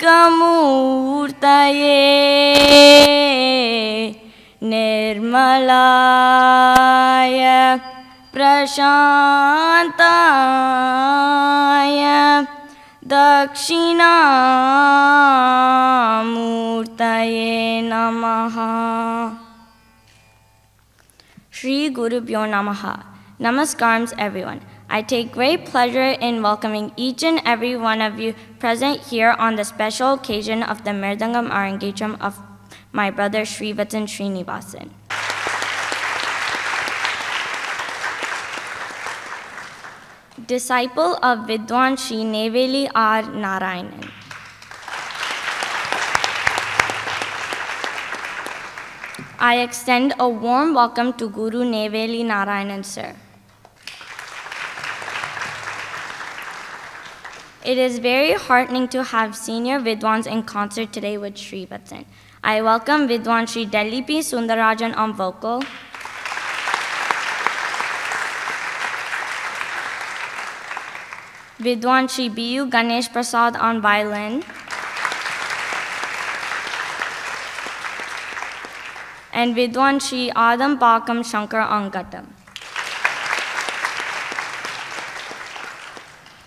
कमूर्त निर्मलाय प्रशान्ताय दक्षिणामूर्तये नमः। श्रीगुरुभ्यो नमः। नमस्कार everyone I take great pleasure in welcoming each and every one of you present here on the special occasion of the Arangetram of my brother Srivatsan Srinivasan. Disciple of Vidwan Sri Neyveli R. Narayanan. I extend a warm welcome to Guru Neyveli Narayanan sir. It is very heartening to have senior Vidwans in concert today with Sri Vatsan. I welcome Vidwan Sri Delhi P. Sunderrajan on vocal, Vidwan Sri B.U. Ganesh Prasad on violin, and Vidwan Sri Adambakkam Shankar on Ghatam.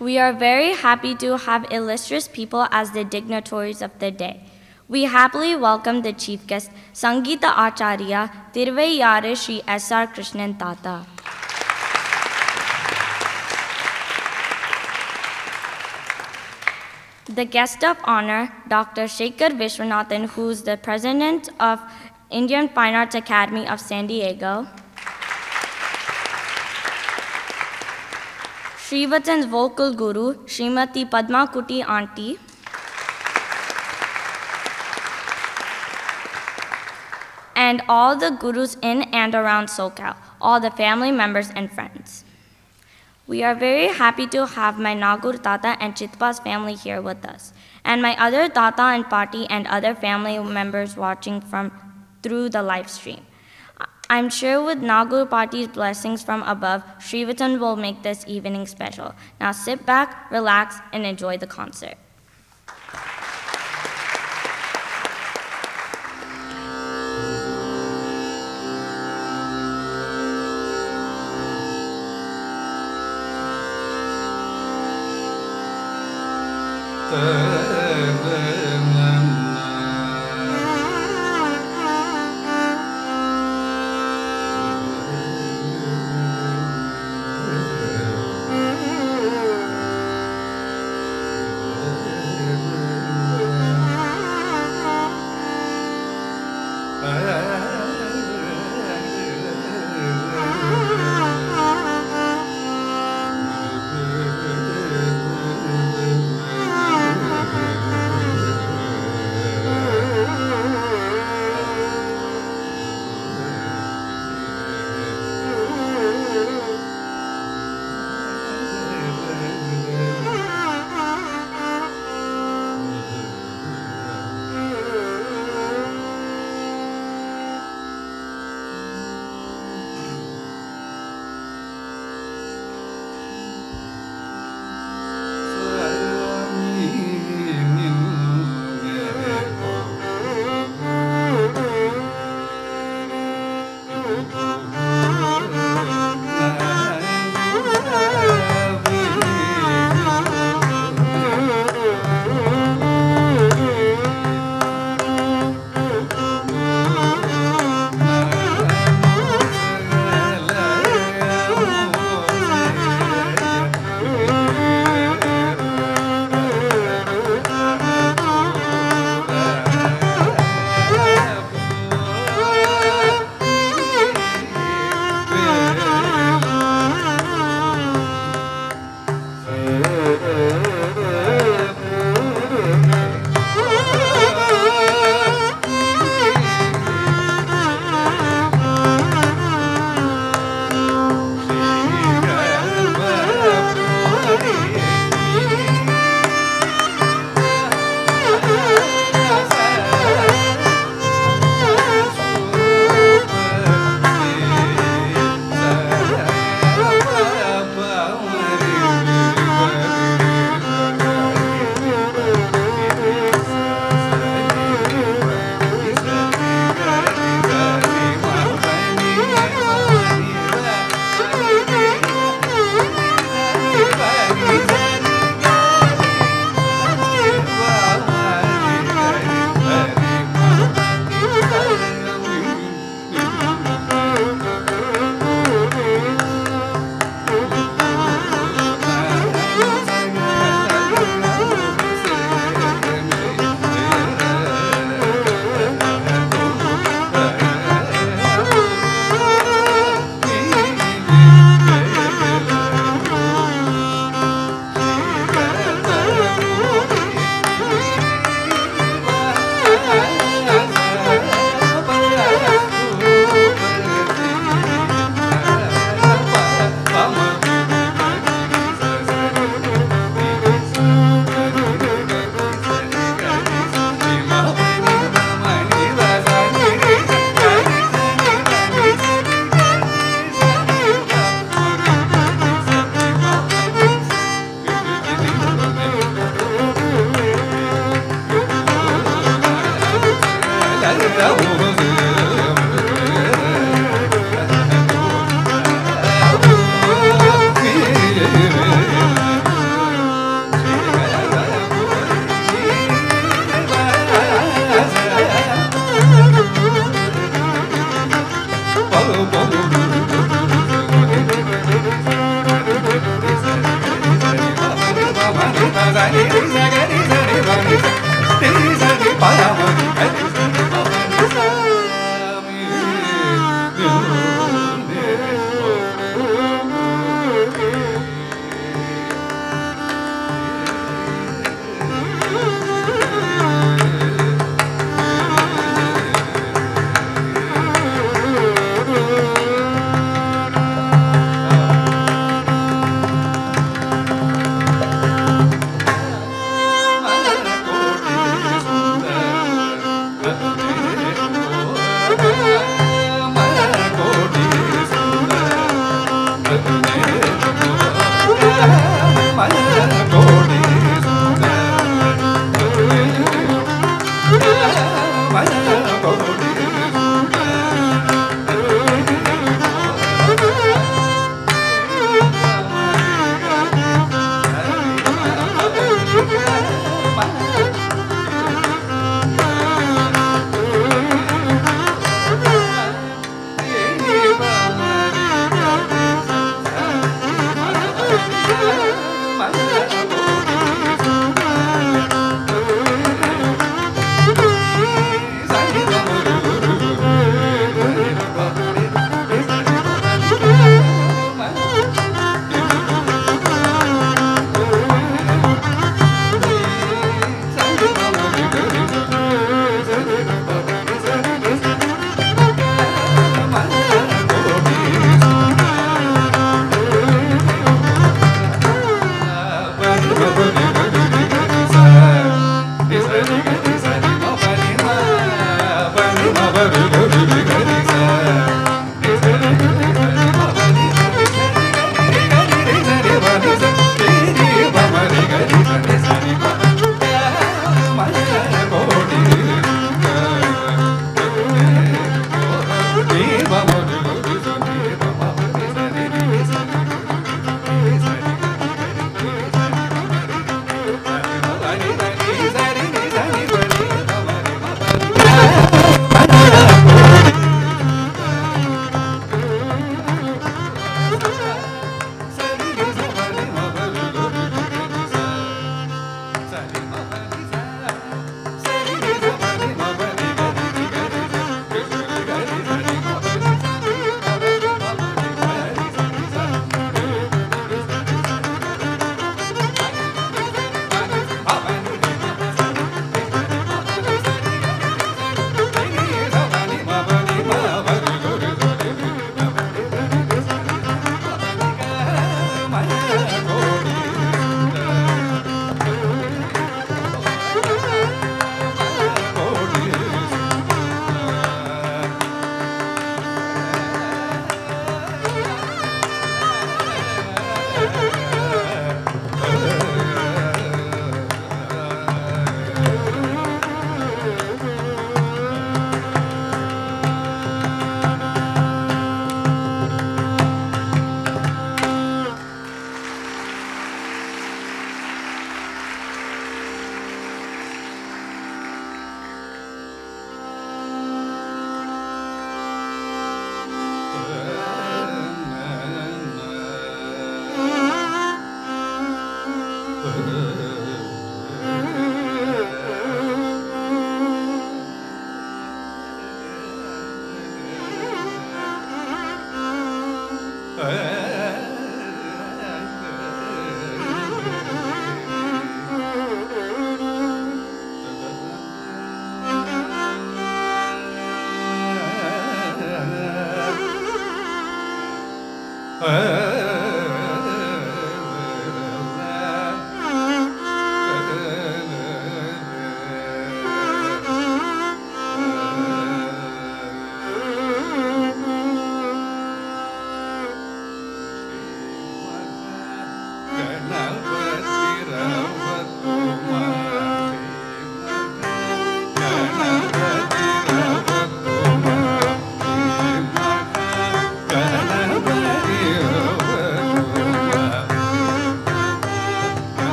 We are very happy to have illustrious people as the dignitaries of the day. We happily welcome the chief guest, Sangeeta Acharya, Thiruvaiyaru Sri S.R. Krishnan Tata. The guest of honor, Dr. Sekhar Viswanathan, who is the president of Indian Fine Arts Academy of San Diego. Srivatsan's vocal guru, Srimati Padma Kuti Auntie. And all the gurus in and around SoCal, all the family members and friends. We are very happy to have my Nagur Tata and Chitpa's family here with us, and my other Tata and Pati and other family members watching from through the live stream. I'm sure with Nagu blessings from above, Srivatsan will make this evening special. Now sit back, relax, and enjoy the concert. Uh...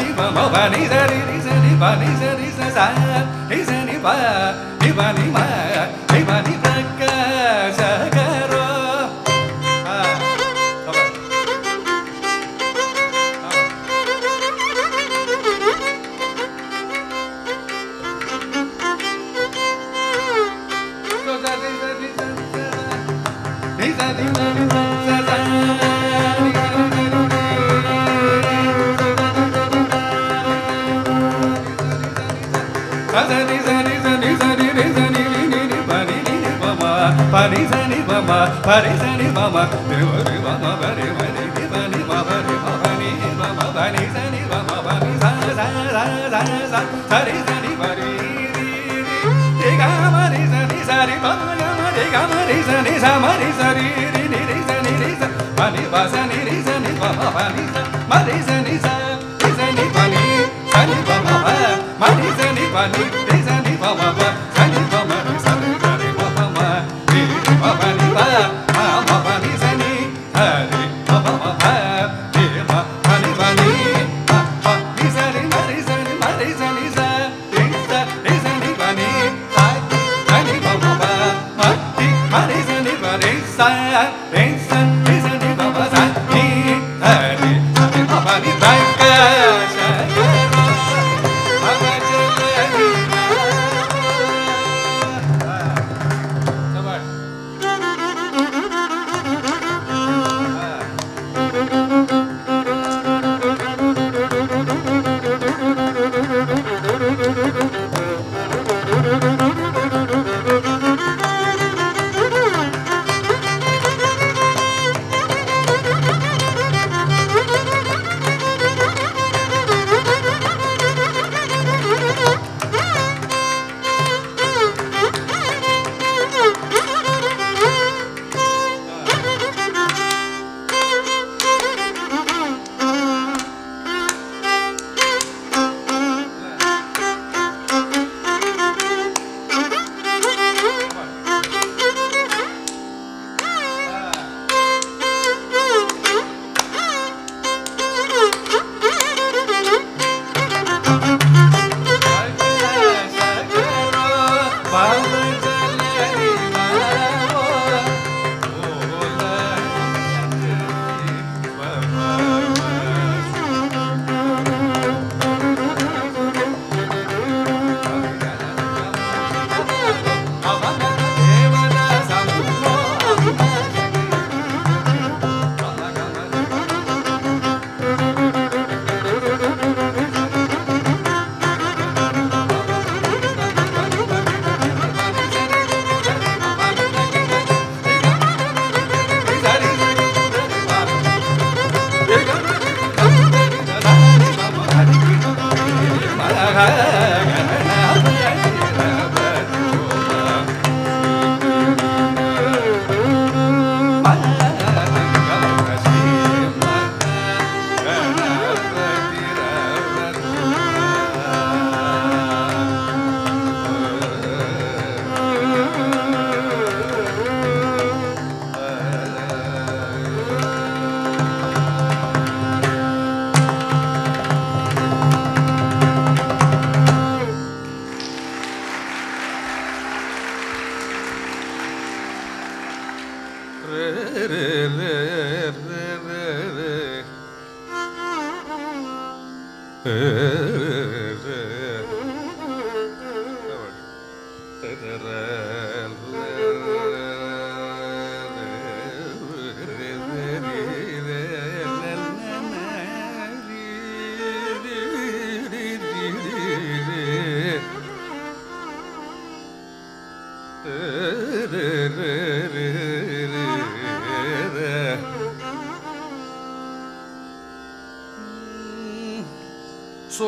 ni pa ma pa ni sa ni ni sa ni pa ni sa ni sa sa Ni sa ni pa ni pa ni ma Ni pa ni pa ka sa sa ni pa ma pa ni sa ni pa ma ni wa ni pa ma pa ni ma ni ma pa ni ma pa ni ma ma pa ni sa ni pa ma pa ni sa sa sa sa sa sa ni sa ni pa ni ni ni ni ga ma ni sa ni sa pa ma ga ma ni ga ma ni sa ni sa ma ni sa ni ni ni ni sa ni ni sa pa ni pa sa ni ni sa ni pa ma pa ni sa ma ni sa ni sa ni sa ni pa ni sa ni pa ma pa ma ni sa ni pa ni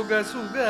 数个，数个。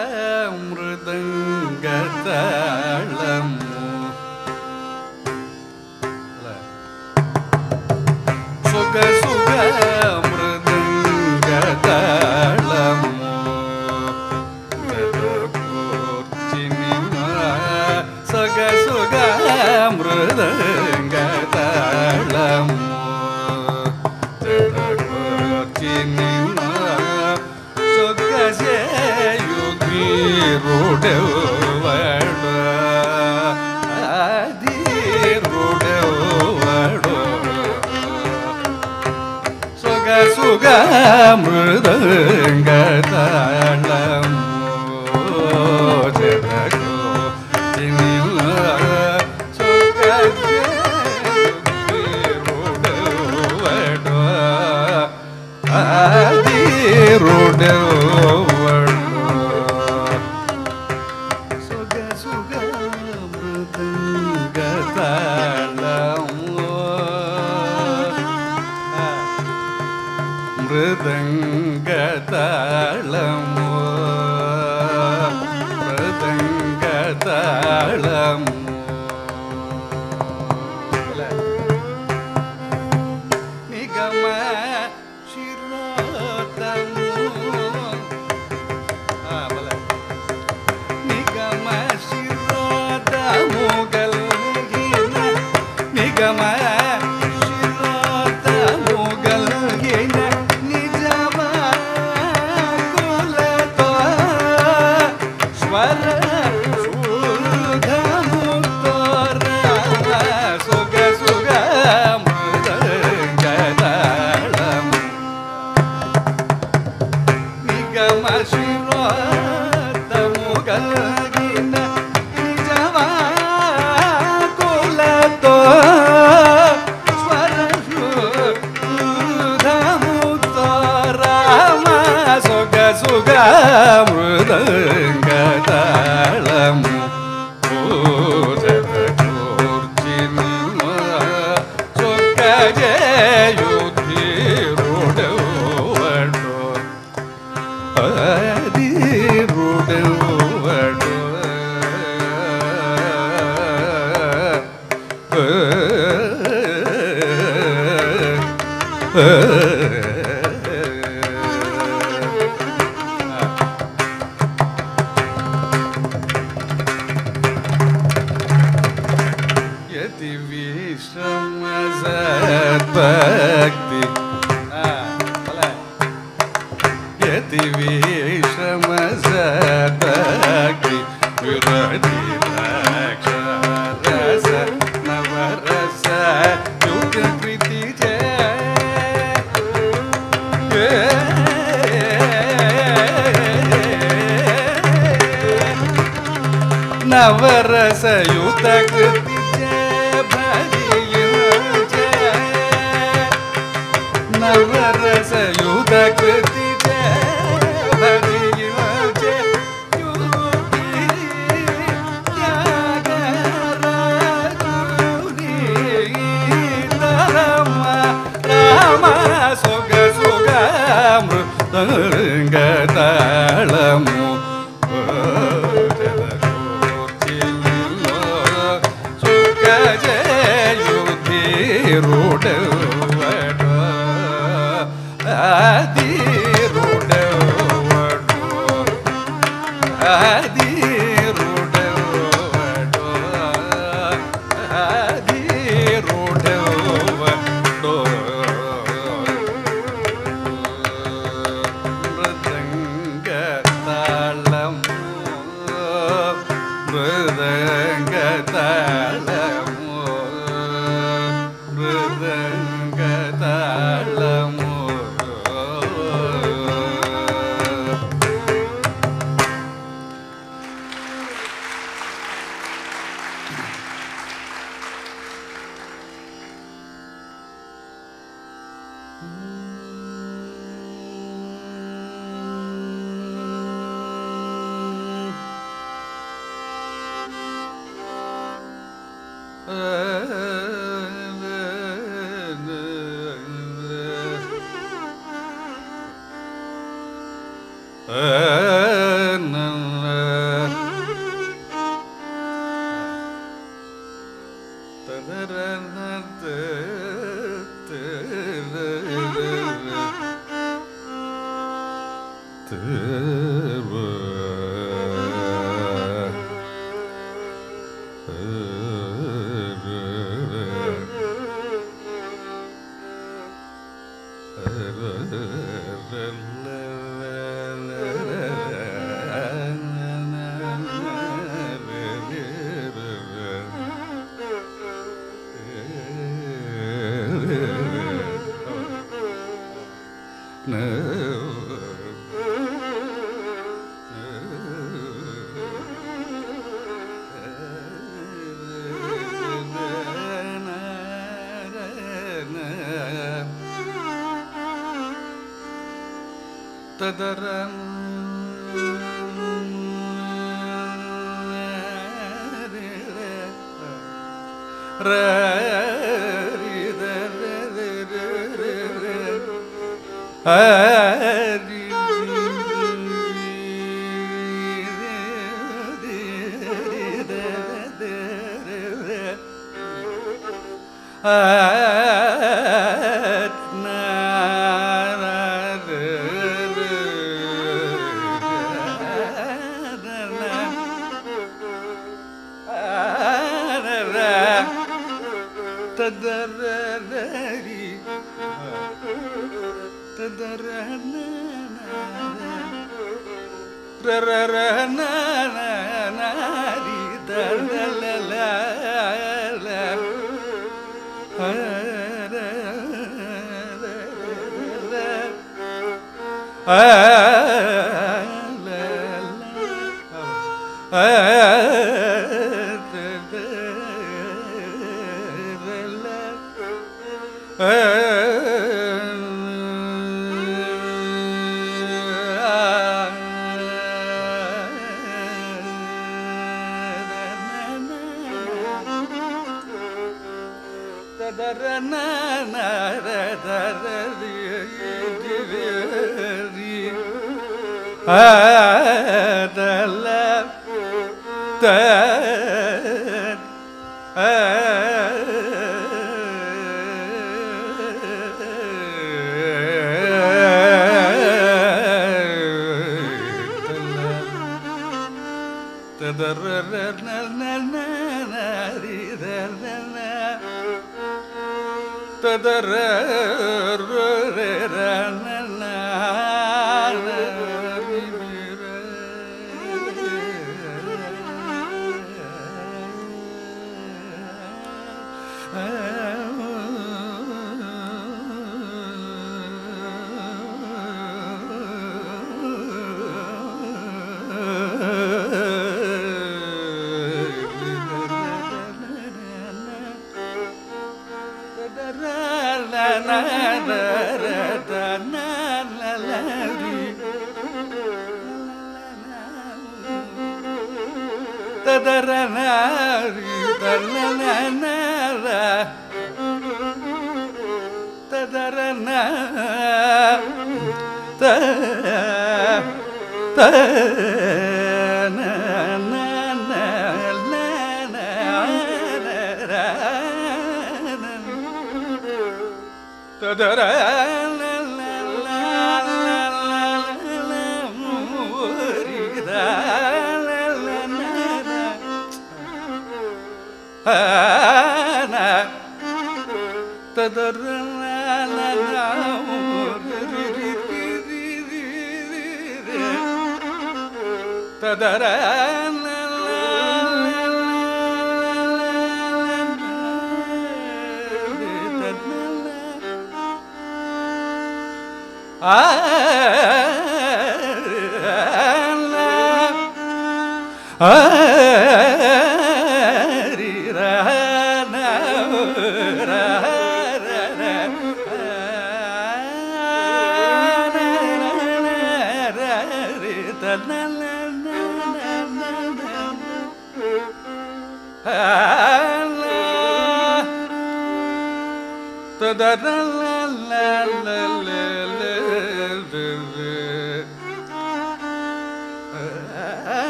Ah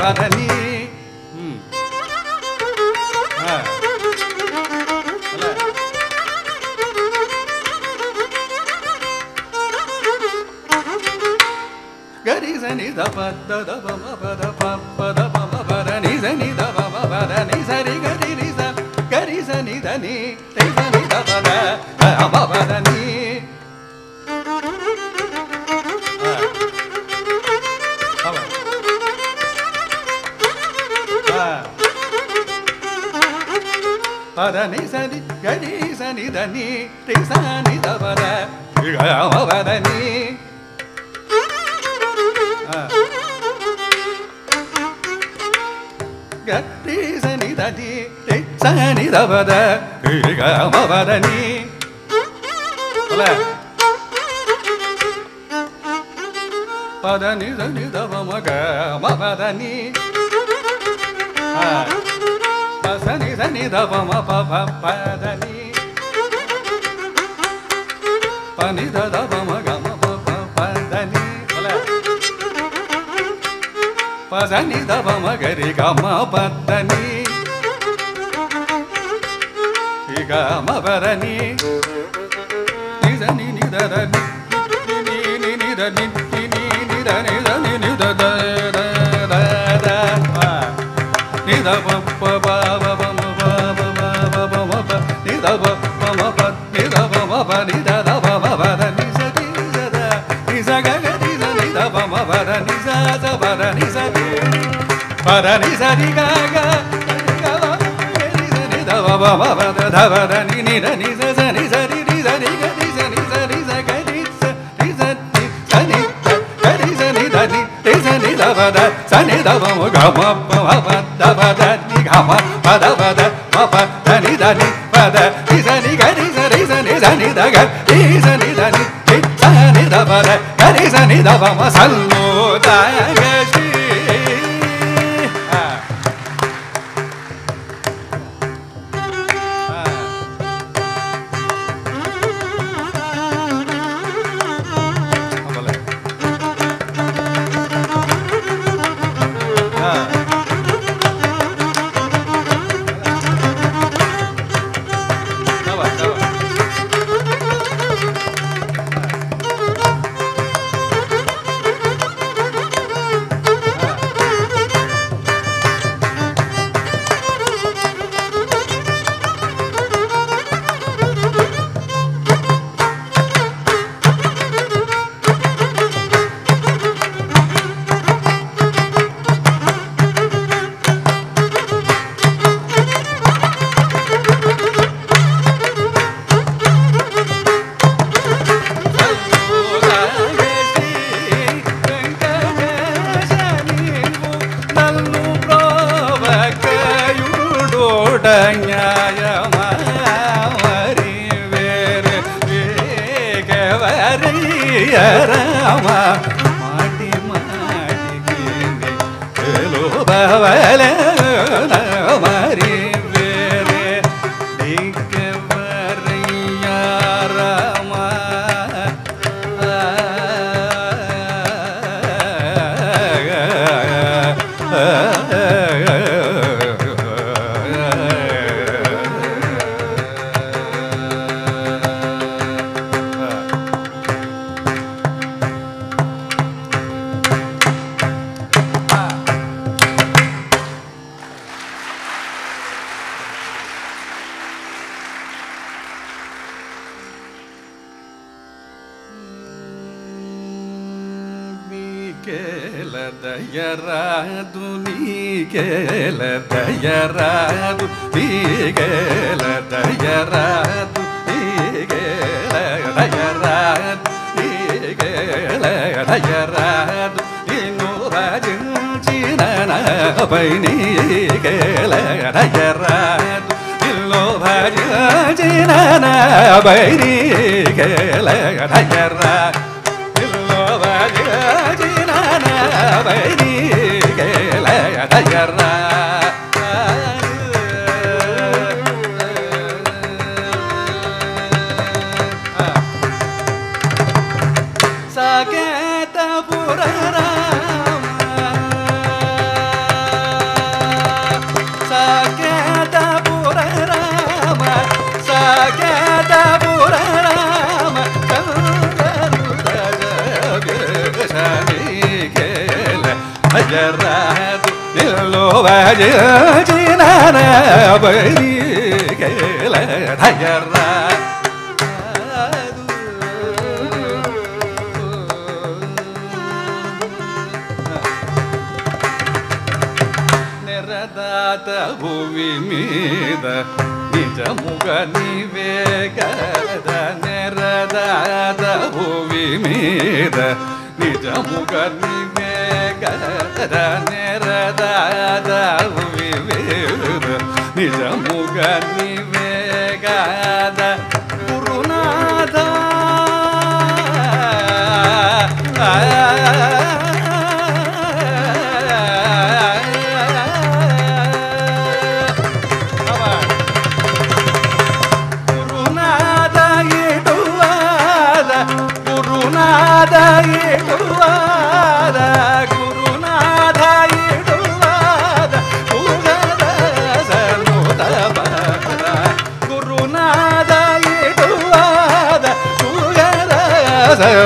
ಬರಲಿ ಗರಿ ಸನಿ ದ ಪದ the 老板，我三。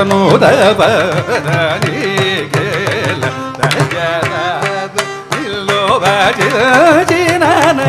ಸನುತ ಬರ ನೀಗೇಲ ದಜರಾದು ಇಲ್ಲೋ ಬಾಜಿ ಜಿನನ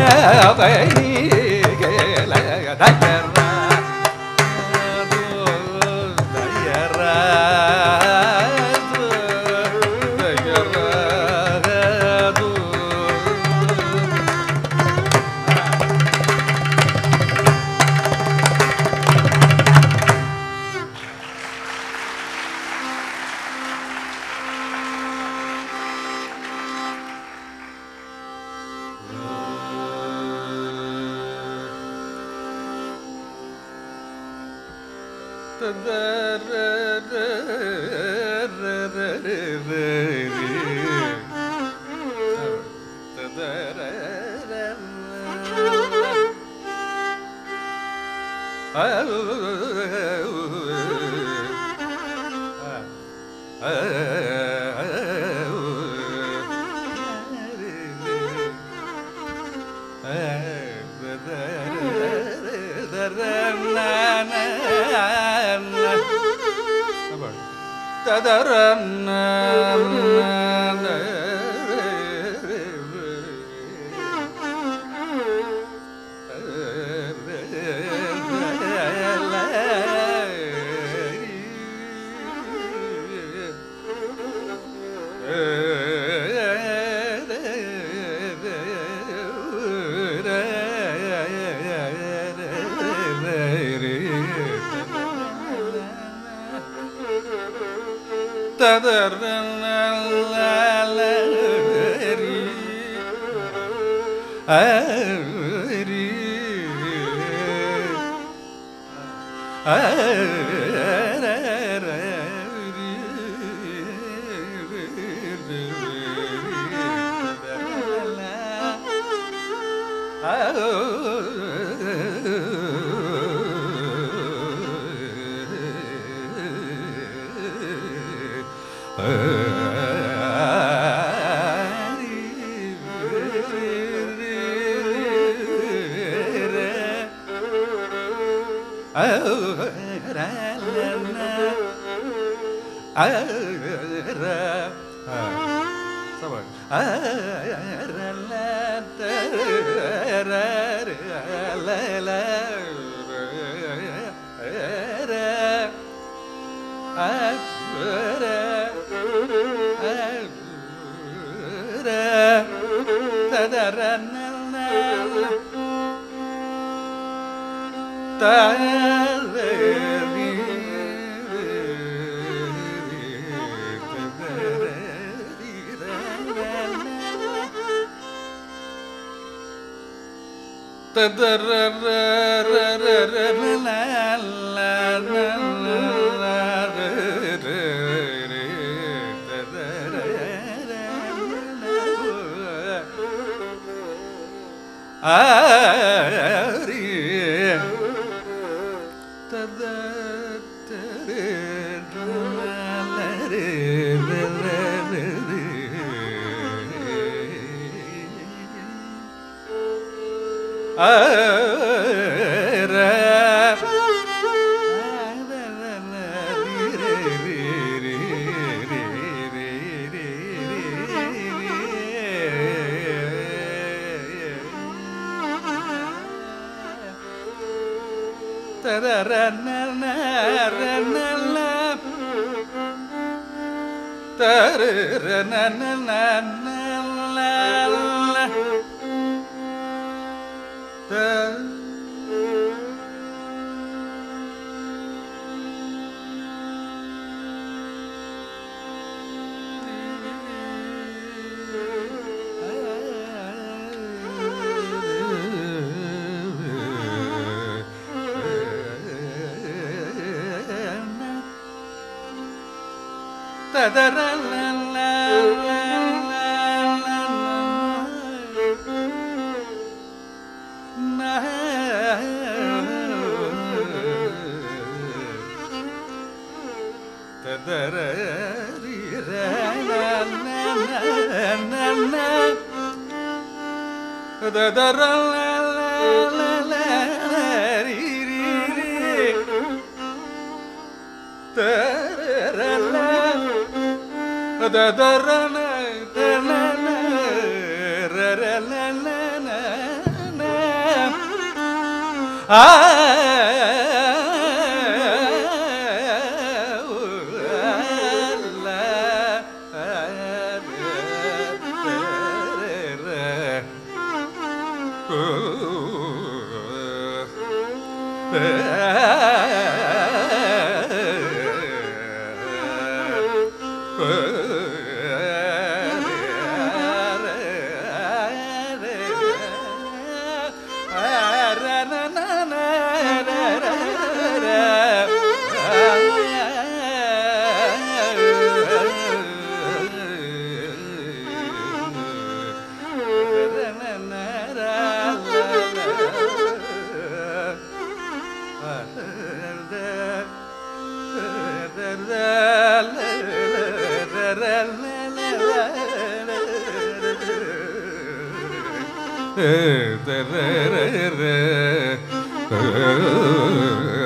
Thank you.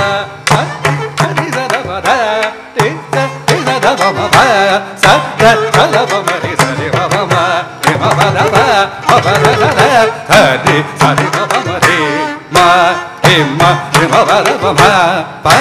Ba ba ba.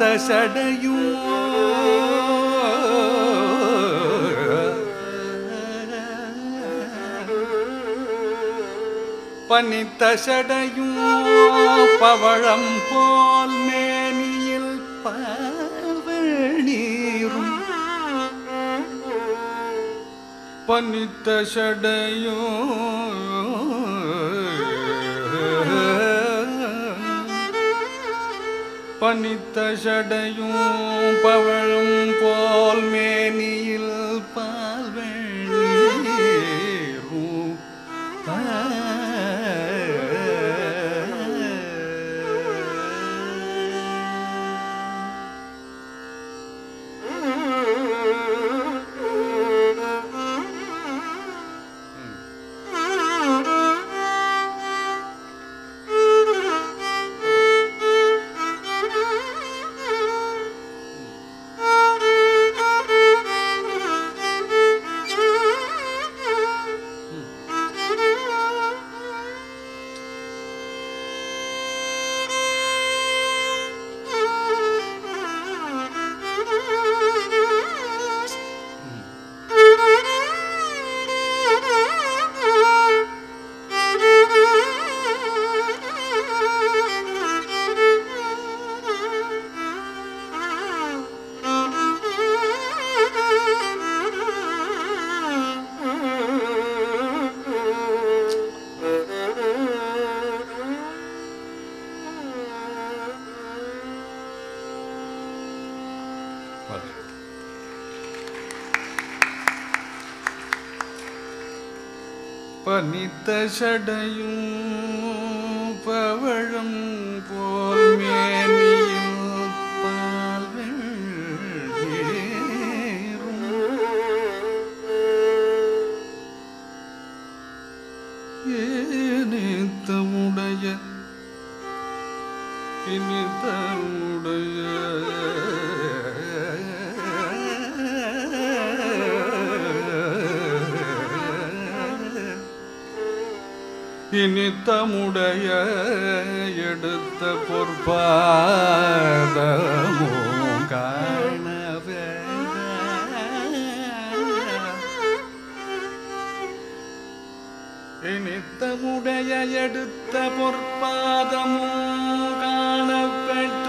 பனித்த சடையும் பனித்த சடையும் பவழம் போல் மேனியில் பாவல் பனித்த சடை பனித்த சடையும் பவழம் போல் மேல் പാദവും കാണവേ ഇനിത്തമുടയ എടുത്ത പൊർപ്പാദമും കാണപ്പെട്ട.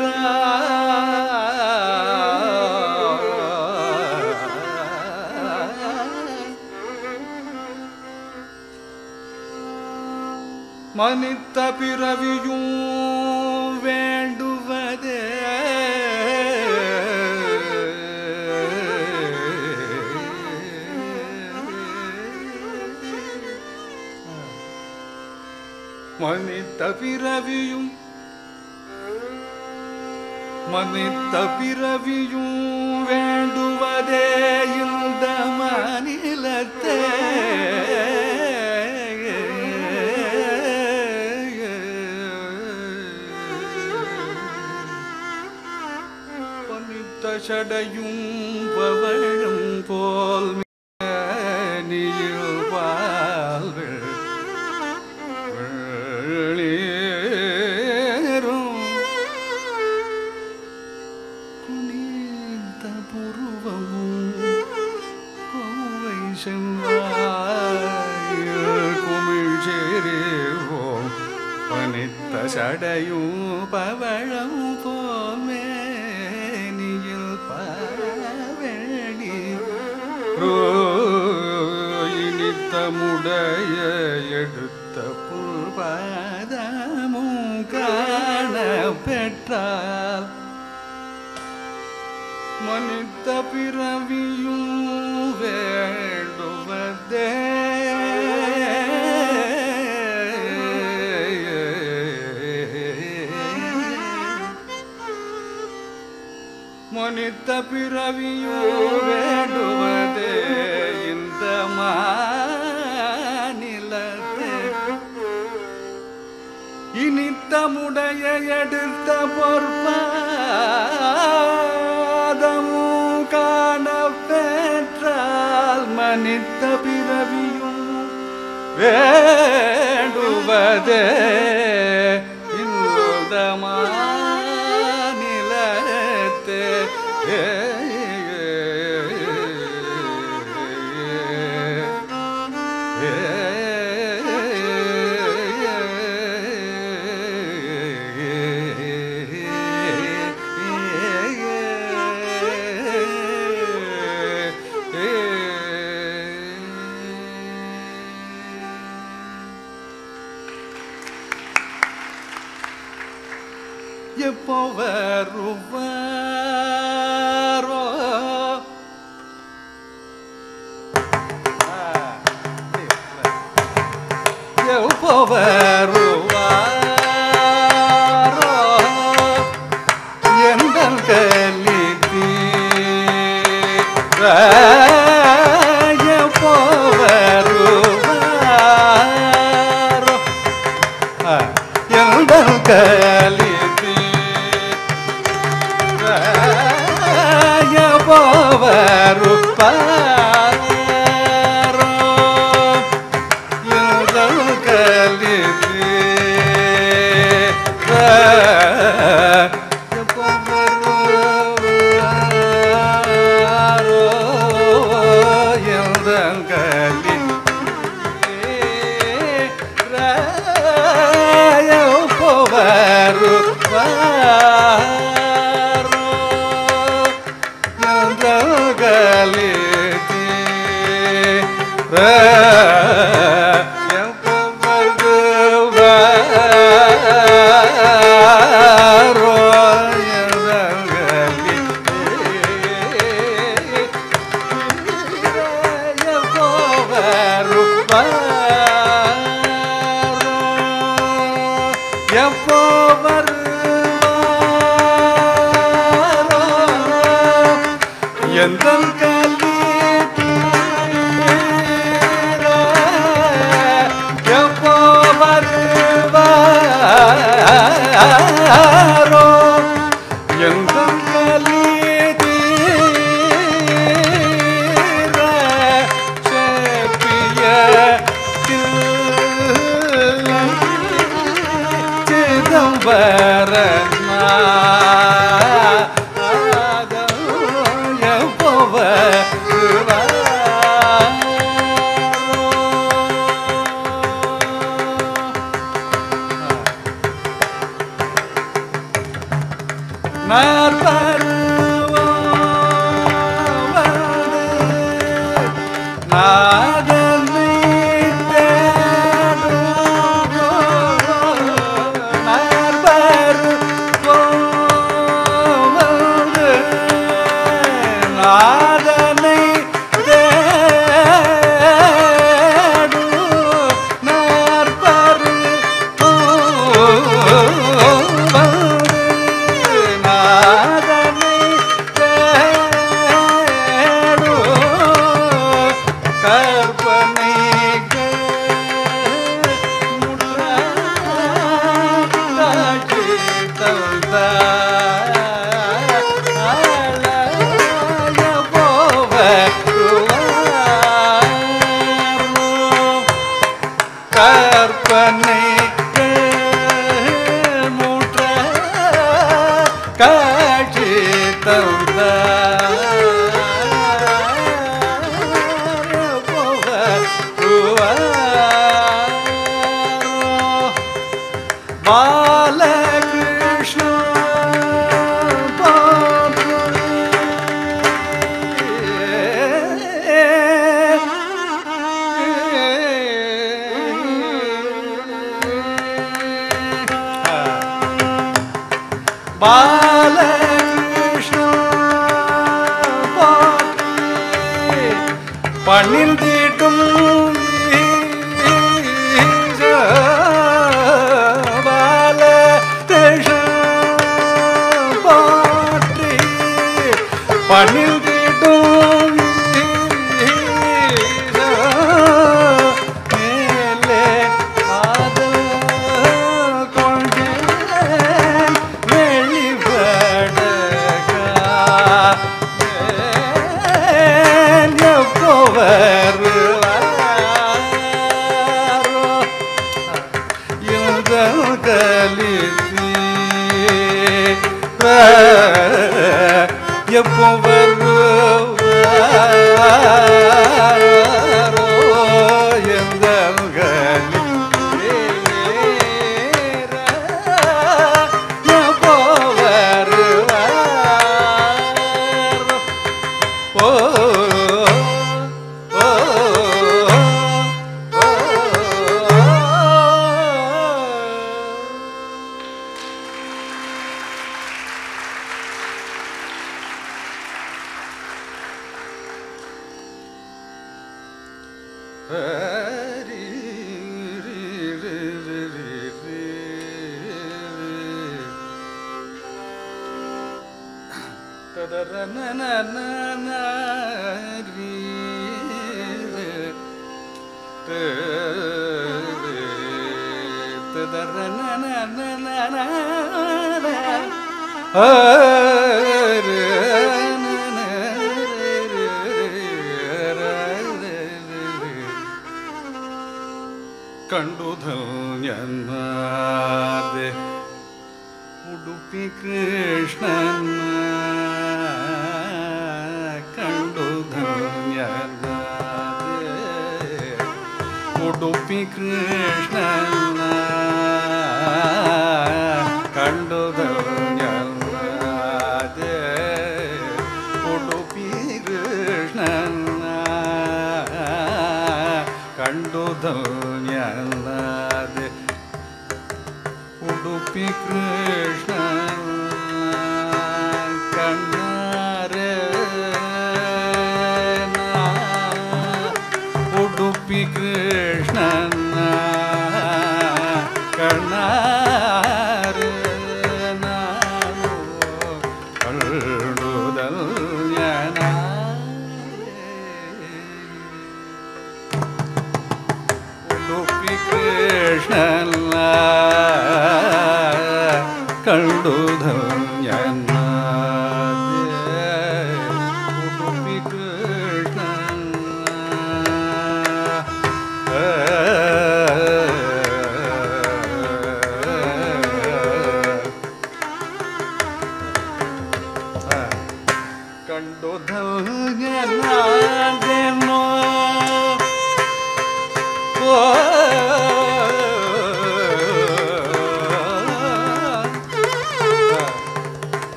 പിറവിയും മനിത്ത പിറവിയും വേണ്ടുവതേ ഇന്ത മനിലത്തെ. പനിത്ത ഷടയും പവഴം പോൽ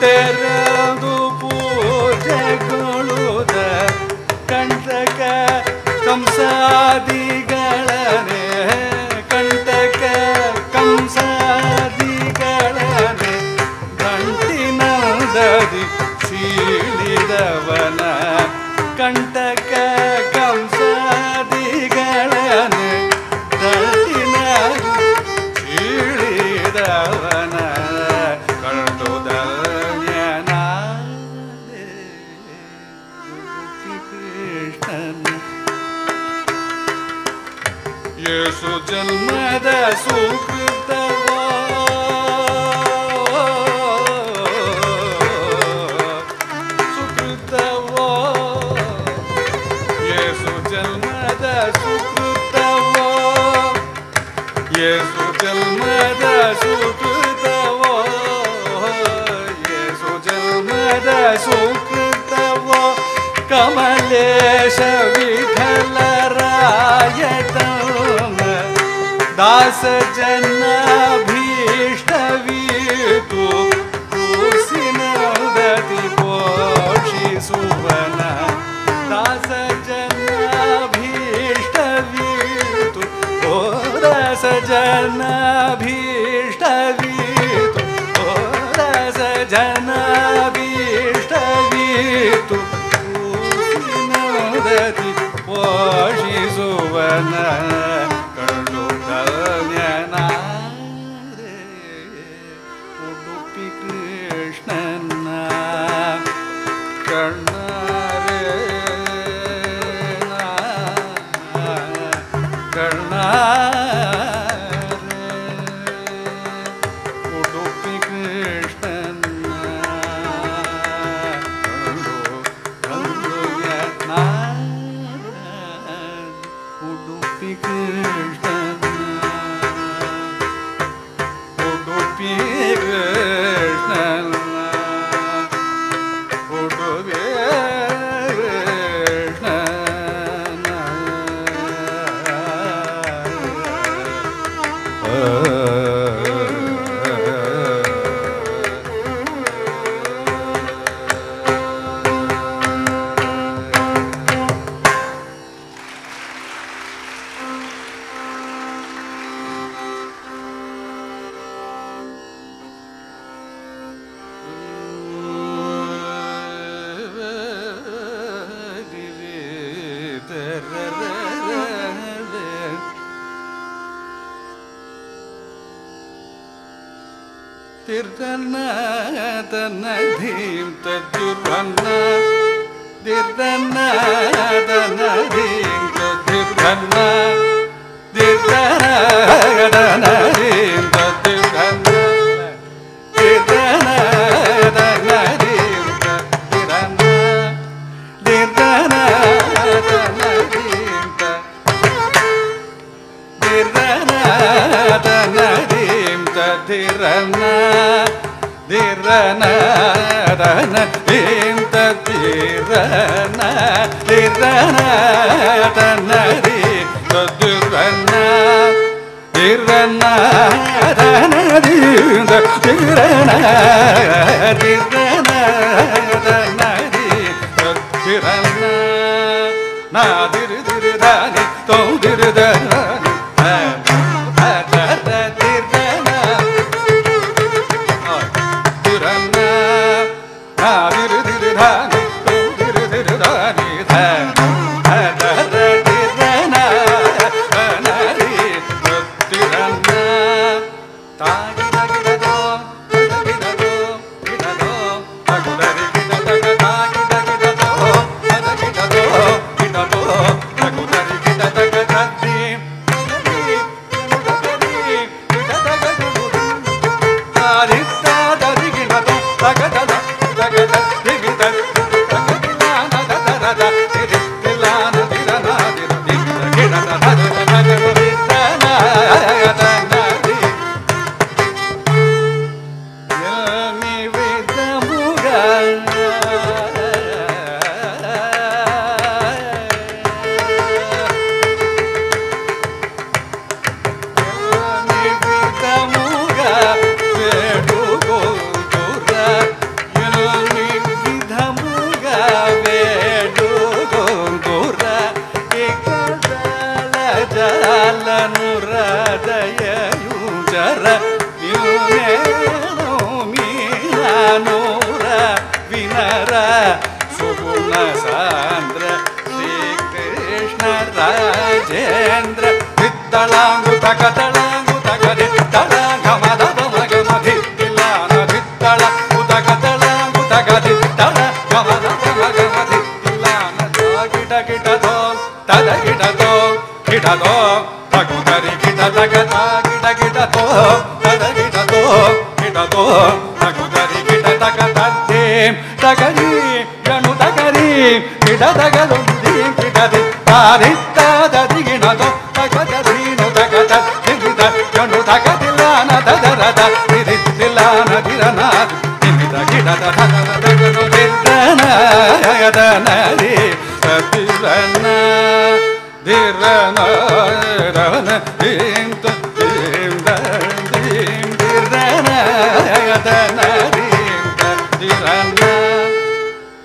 तेरे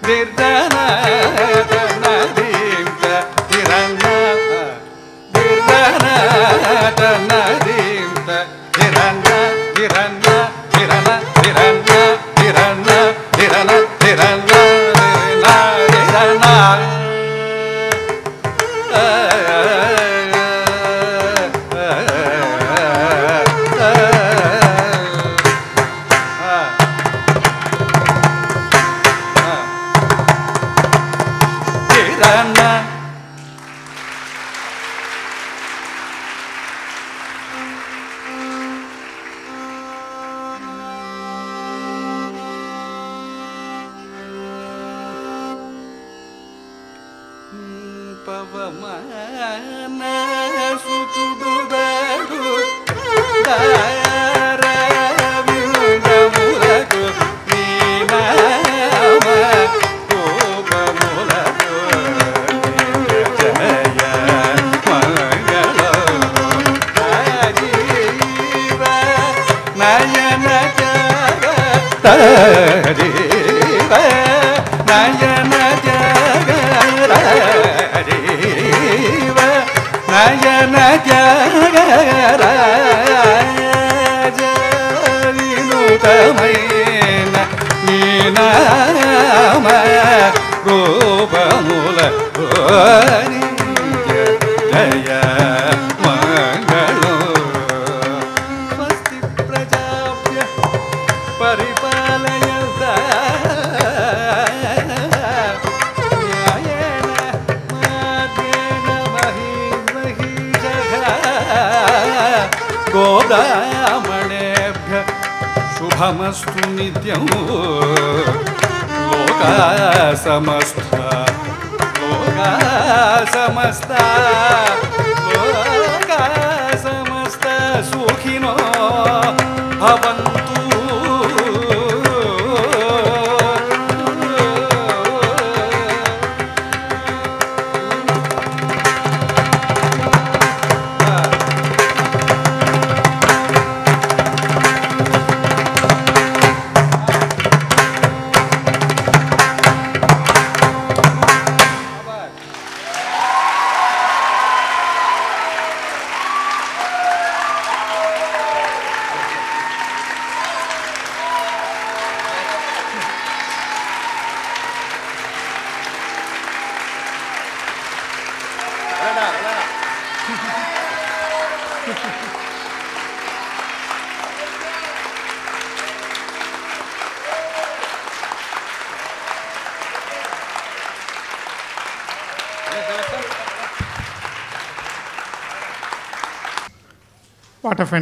verdana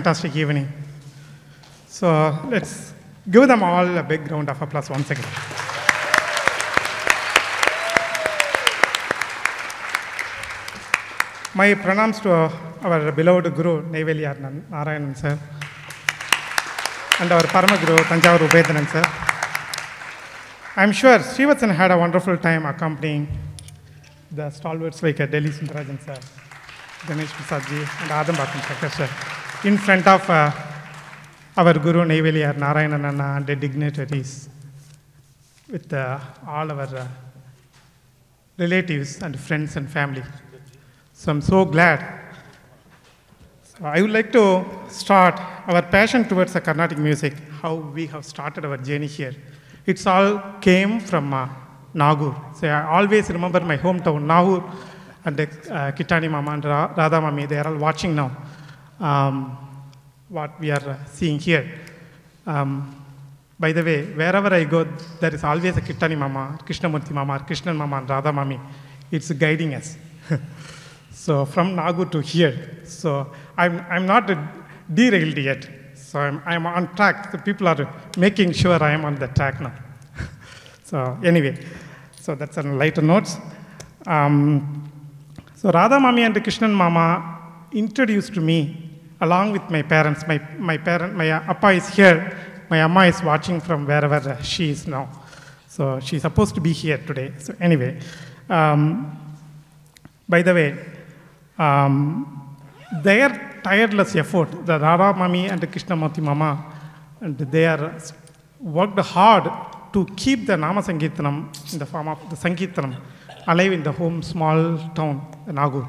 fantastic evening. So let's give them all a big round of applause once again. My pranams to our beloved Guru Neyveli Narayanan sir and our Parama Guru Tanjavur Upendran sir. I'm sure Srivatsan had a wonderful time accompanying the stalwarts like Delhi Sunderrajan sir, Ganesh Prasad ji, and Adam Shankar sir, in front of uh, our Guru Neyveli Narayanan Anna and the dignitaries with uh, all our uh, relatives and friends and family. So I'm so glad. So I would like to start our passion towards the Carnatic music, how we have started our journey here. It's all came from uh, Nagur. So I always remember my hometown, Nagur, and uh, Kitani Mama and Ra- Radha Mami, they are all watching now. Um, what we are seeing here. Um, by the way, wherever I go, there is always a Kitani Mama, Krishnamurti Mama, Krishnan Mama, and Radha Mami. It's guiding us. So from Nagur to here. So I'm, I'm not derailed yet. So I'm, I'm on track. The people are making sure I am on the track now. so anyway, so that's on lighter notes. Um, so Radha Mami and Krishnan Mama introduced me along with my parents. My, my parent, my appa is here. My amma is watching from wherever she is now. So she's supposed to be here today. So anyway, um, by the way, um, their tireless effort, the Radha Mami and the Krishnamurti Mama, and they are worked hard to keep the Nama Sankirtanam in the form of the Sankirtanam alive in the home small town, Nagur.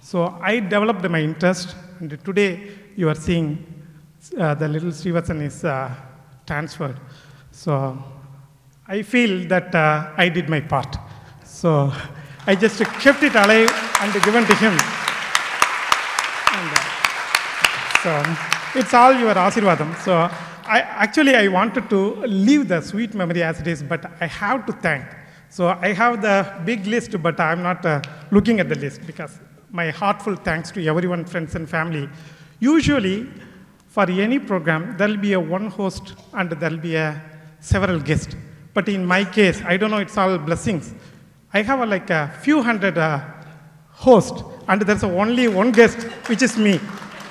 So I developed my interest, and today you are seeing uh, the little Srivatsan is uh, transferred. So I feel that uh, I did my part. So I just kept it alive and given to him. And, uh, so it's all your asirvadam. So I, actually I wanted to leave the sweet memory as it is, but I have to thank. So I have the big list, but I'm not uh, looking at the list because my heartfelt thanks to everyone, friends and family. Usually, for any program, there'll be a one host and there'll be a several guests. But in my case, I don't know, it's all blessings. I have a, like a few hundred uh, hosts, and there's only one guest, which is me.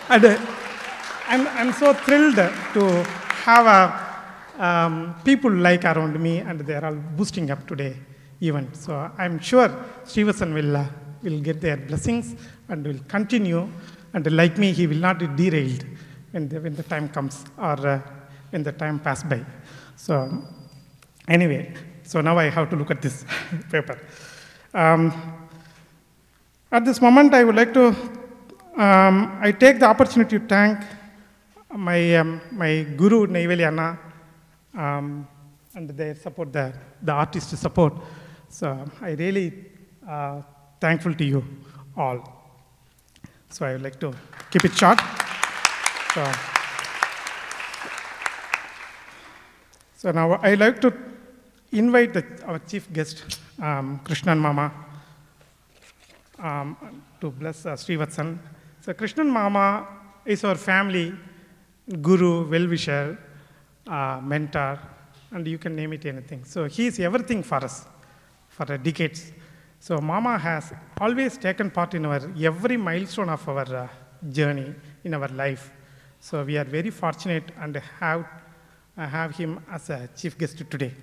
And uh, I'm, I'm so thrilled to have a, um, people like around me, and they're all boosting up today even. So I'm sure Srivatsan will, uh, will get their blessings and will continue. And like me, he will not be derailed when the, when the time comes or uh, when the time pass by. So anyway, so now I have to look at this paper. Um, at this moment, I would like to, um, I take the opportunity to thank my, um, my guru, Neyveli um, and their support, the, the artist support. So I really uh, thankful to you all. So I would like to keep it short. So, so now I'd like to invite the, our chief guest, um, Krishnan Mama, um, to bless uh, Srivatsan. So Krishnan Mama is our family guru, well-wisher, uh, mentor, and you can name it anything. So he is everything for us for decades. So Mama has always taken part in our every milestone of our uh, journey in our life. So we are very fortunate and have, uh, have him as a chief guest today.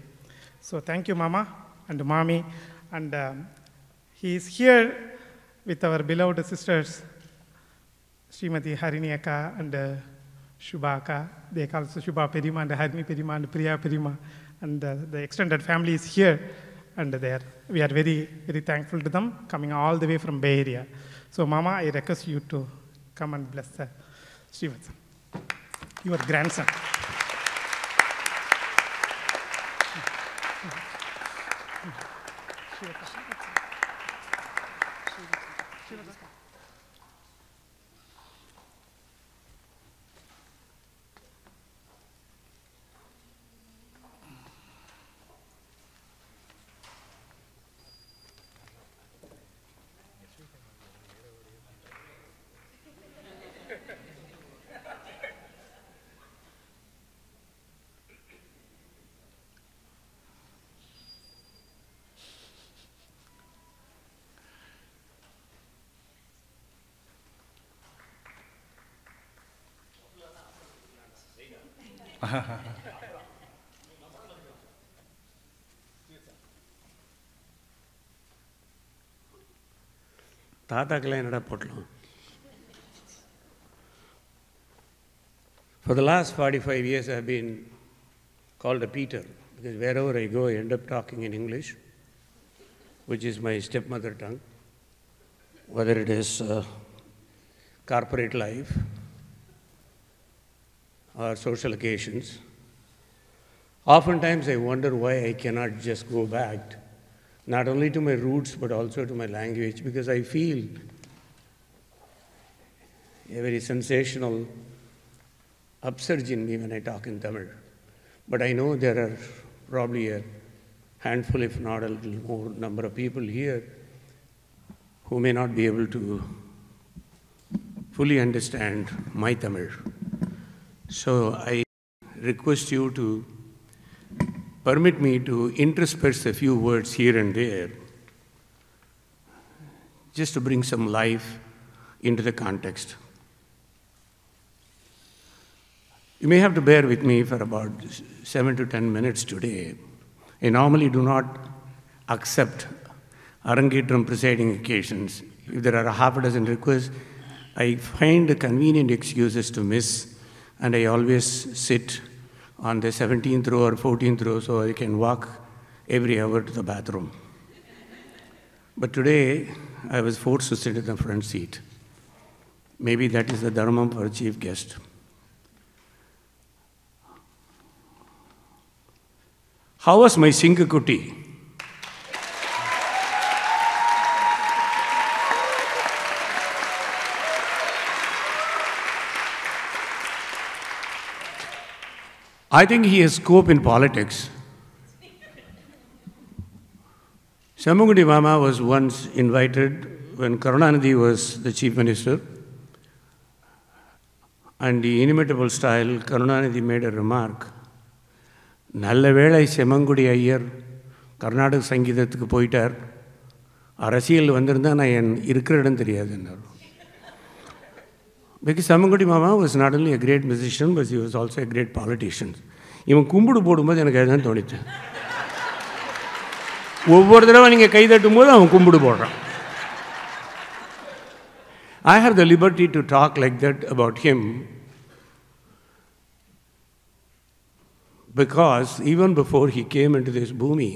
So thank you, Mama and Mommy. And um, he is here with our beloved sisters, Srimati Harini Aka and uh, Shubha Aka. They call also Shubha Perima and Harini Perima and Priya Perima. And uh, the extended family is here and there. We are very, very thankful to them coming all the way from Bay Area. So, Mama, I request you to come and bless uh, Srivatsan, your grandson. தாத்தாக்கெல்லாம் என்னடா போட்டலாம் For the last 45 years, I've been called a Peter because wherever I go, I end up talking in English, which is my stepmother tongue, whether it is uh, corporate life or social occasions. Oftentimes, I wonder why I cannot just go back, not only to my roots, but also to my language, because I feel a very sensational upsurge in me when I talk in Tamil. But I know there are probably a handful, if not a little more, number of people here who may not be able to fully understand my Tamil. So I request you to permit me to intersperse a few words here and there just to bring some life into the context. You may have to bear with me for about seven to ten minutes today. I normally do not accept Arangetram presiding occasions. If there are a half a dozen requests, I find convenient excuses to miss, and I always sit on the 17th row or 14th row so I can walk every hour to the bathroom. But today, I was forced to sit in the front seat. Maybe that is the dharma for chief guest. How was my Singakutti? I think he has scope in politics. Semmangudi Mama was once invited when Karunanidhi was the chief minister. And the inimitable style, Karunanidhi made a remark. "Nalla வேளை Semmangudi Iyer Karnataka சங்கீதத்துக்கு போயிட்டார் அரசியல் வந்திருந்தால் நான் என் இருக்கிற இடம் தெரியாதுன்னார் because Semmangudi மாமா was not only a great musician but he was also a great politician இவன் கும்பிடு போடும்போது எனக்கு அதுதான் தோணிச்சு ஒவ்வொரு தடவை நீங்கள் கை தட்டும் போது அவன் கும்பிடு போடுறான் I have the liberty to talk like that about him because even before he came into this bhumi,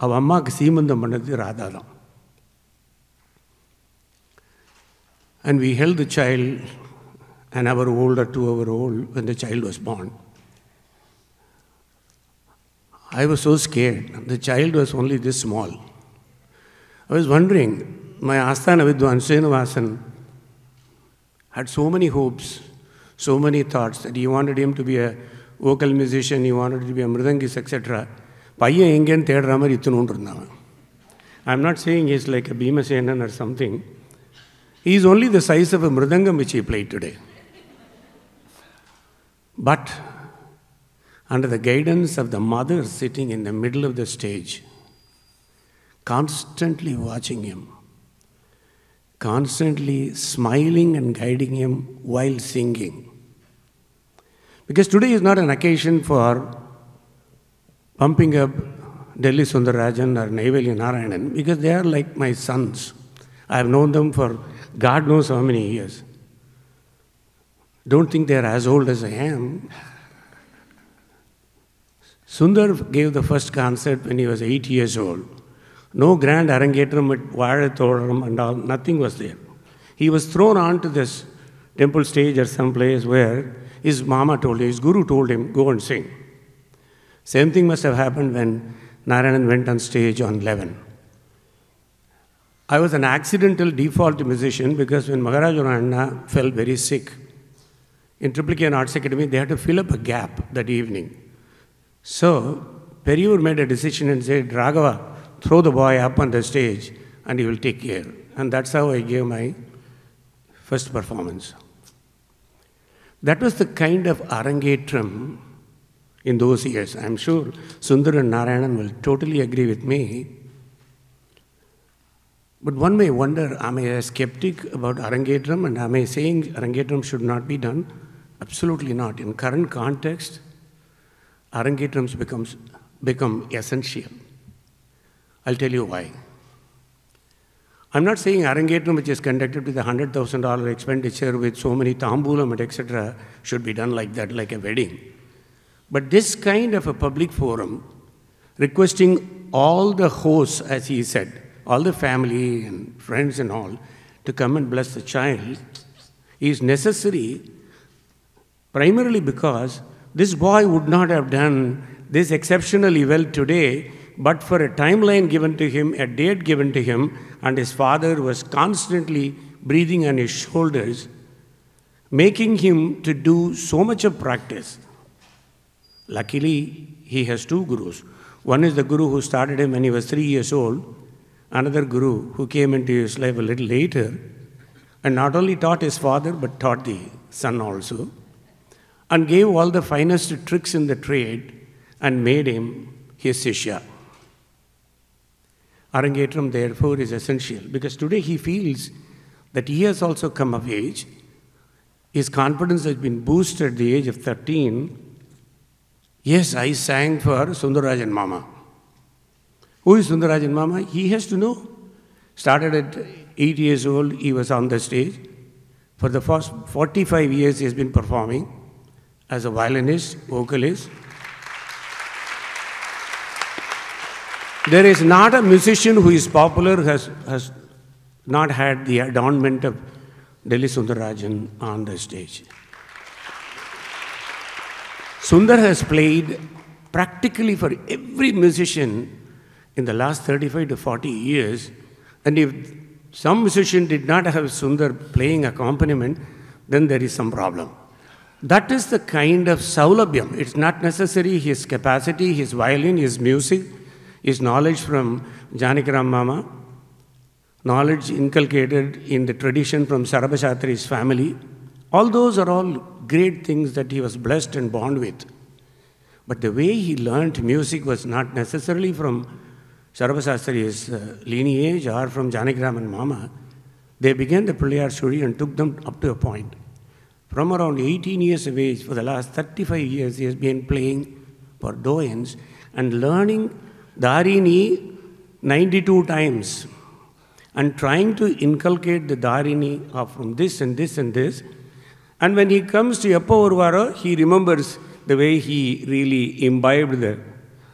அவ அம்மாவுக்கு சீமந்தம் பண்ணது ராதா தான் And we held the child an hour old or two hour old when the child was born. I was so scared. The child was only this small. I was wondering, my Asthana Vidwan Srinivasan had so many hopes, so many thoughts that he wanted him to be a vocal musician, he wanted to be a mridangist, etc. பையன் எங்கேன்னு தேடுற மாதிரி இத்தணுன்னு இருந்தான் I am not saying is like a Bhimasenan or something he is only the size of a mridangam which he played today. But under the guidance of the mother sitting in the middle of the stage, constantly watching him, constantly smiling and guiding him while singing. Because today is not an occasion for pumping up Delhi Sunderrajan or Neyveli Narayanan because they are like my sons. I have known them for God knows how many years. Don't think they are as old as I am. Sundar gave the first concert when he was eight years old. No grand arangetram at Varathoram and all, nothing was there. He was thrown onto this temple stage or some place where his mama told him, his guru told him, go and sing. Same thing must have happened when Narayanan went on stage on 11. I was an accidental default musician because when Maharaj Anna fell very sick, in Triplicane Arts Academy, they had to fill up a gap that evening. So, Periyur made a decision and said, Raghava, throw the boy up on the stage and he will take care. And that's how I gave my first performance. That was the kind of arangetram in those years. I'm sure Sundar and Narayanan will totally agree with me. But one may wonder, am I a skeptic about Arangetram and am I saying Arangetram should not be done? Absolutely not. In current context, Arangetrams becomes, become essential. I'll tell you why. I'm not saying Arangetram, which is conducted with a $100,000 expenditure with so many tambulam and etc., should be done like that, like a wedding. But this kind of a public forum, requesting all the hosts, as he said, all the family and friends and all, to come and bless the child, is necessary primarily because this boy would not have done this exceptionally well today but for a timeline given to him, a date given to him, and his father was constantly breathing on his shoulders, making him to do so much of practice. Luckily, he has two gurus. One is the guru who started him when he was three years old, another guru who came into his life a little later, and not only taught his father but taught the son also, and gave all the finest tricks in the trade and made him his Sishya. Arangetram, therefore, is essential because today he feels that he has also come of age. His confidence has been boosted at the age of 13. Yes, I sang for Sunderrajan Mama. Who is Sunderrajan Mama? He has to know. Started at eight years old, he was on the stage. For the first 45 years, he has been performing as a violinist, vocalist. There is not a musician who is popular has, has not had the adornment of Delhi Sunderrajan on the stage. Sundar has played practically for every musician in the last 35 to 40 years. And if some musician did not have Sundar playing accompaniment, then there is some problem. That is the kind of saulabhyam. It's not necessary his capacity, his violin, his music, his knowledge from Janikaram Mama, knowledge inculcated in the tradition from Sarabhasatri's family. All those are all great things that he was blessed and born with. But the way he learnt music was not necessarily from Sarabhasastri's uh, lineage or from Janikaram and Mama. They began the Pilliyar Suri and took them up to a point. From around 18 years of age, for the last 35 years, he has been playing for doyens and learning Dharini 92 times and trying to inculcate the Dharini from this and this and this. And when he comes to Eppo Varuvaro, he remembers the way he really imbibed the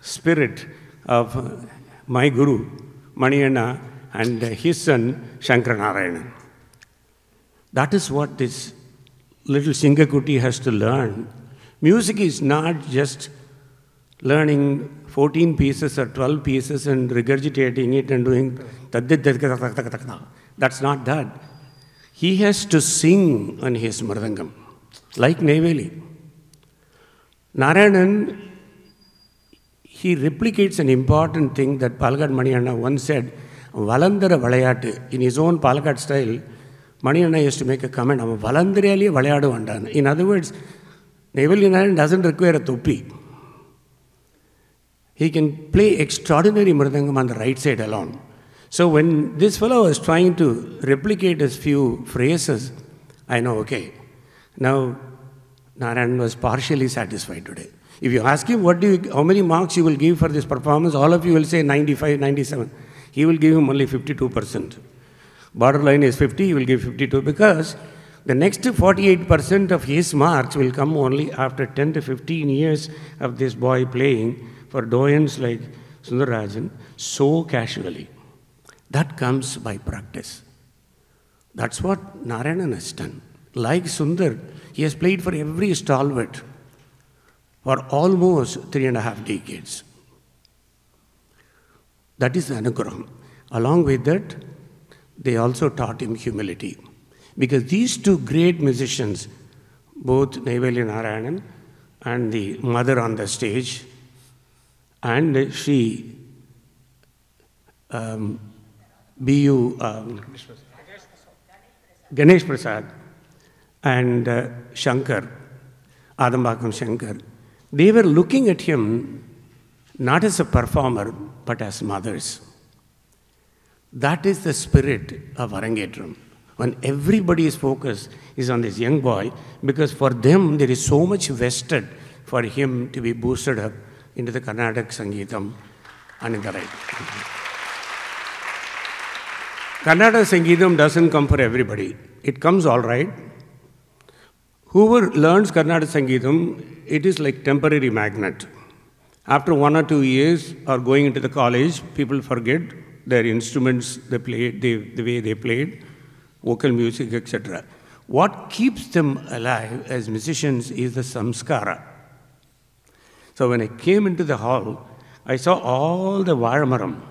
spirit of uh, my guru, Maniyanna, and his son, Shankaranarayanan. That is what this little Singakutti has to learn. Music is not just learning 14 pieces or 12 pieces and regurgitating it and doing that's not that. He has to sing on his mridangam, like Neyveli. Narayanan, he replicates an important thing that Palakad Manianna once said, Valandara Valayatu. In his own Palakad style, Manianna used to make a comment, Avan Valandariyalee Valayadu Vandana. In other words, Naval Union doesn't require a topi. He can play extraordinary Mridangam on the right side alone. So when this fellow was trying to replicate his few phrases, I know, okay, now Narayan was partially satisfied today. If you ask him what do you, how many marks you will give for this performance, all of you will say 95, 97. He will give him only 52%. Borderline is 50, he will give 52 because the next 48% of his marks will come only after 10 to 15 years of this boy playing for doyens like Sunderrajan so casually. That comes by practice. That's what Narayanan has done. Like Sundar, he has played for every stalwart for almost three and a half decades. That is the Anugraham. Along with that, they also taught him humility. Because these two great musicians, both Neyveli Narayanan and the mother on the stage, and she, um, B.U. Um, Ganesh Prasad and uh, Shankar, Adambakkam Shankar, they were looking at him not as a performer, but as mothers. That is the spirit of Arangetram. When everybody's focus is on this young boy, because for them there is so much vested for him to be boosted up into the Carnatic Sangeetam and in the right. Carnatic Sangeetam doesn't come for everybody. It comes all right. Whoever learns Carnatic Sangeetam, it is like temporary magnet. After one or two years or going into the college, people forget their instruments, they played, they, the way they played, vocal music, etc. What keeps them alive as musicians is the samskara. So when I came into the hall, I saw all the varamaram.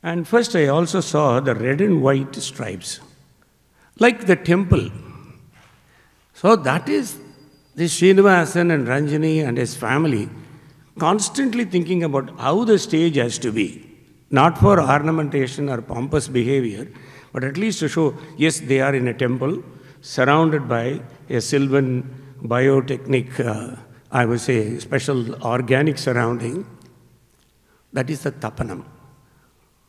And first I also saw the red and white stripes, like the temple. So that is this Srinivasan and Ranjani and his family. constantly thinking about how the stage has to be, not for ornamentation or pompous behavior, but at least to show, yes, they are in a temple surrounded by a sylvan biotechnic, uh, I would say, special organic surrounding. That is the tapanam.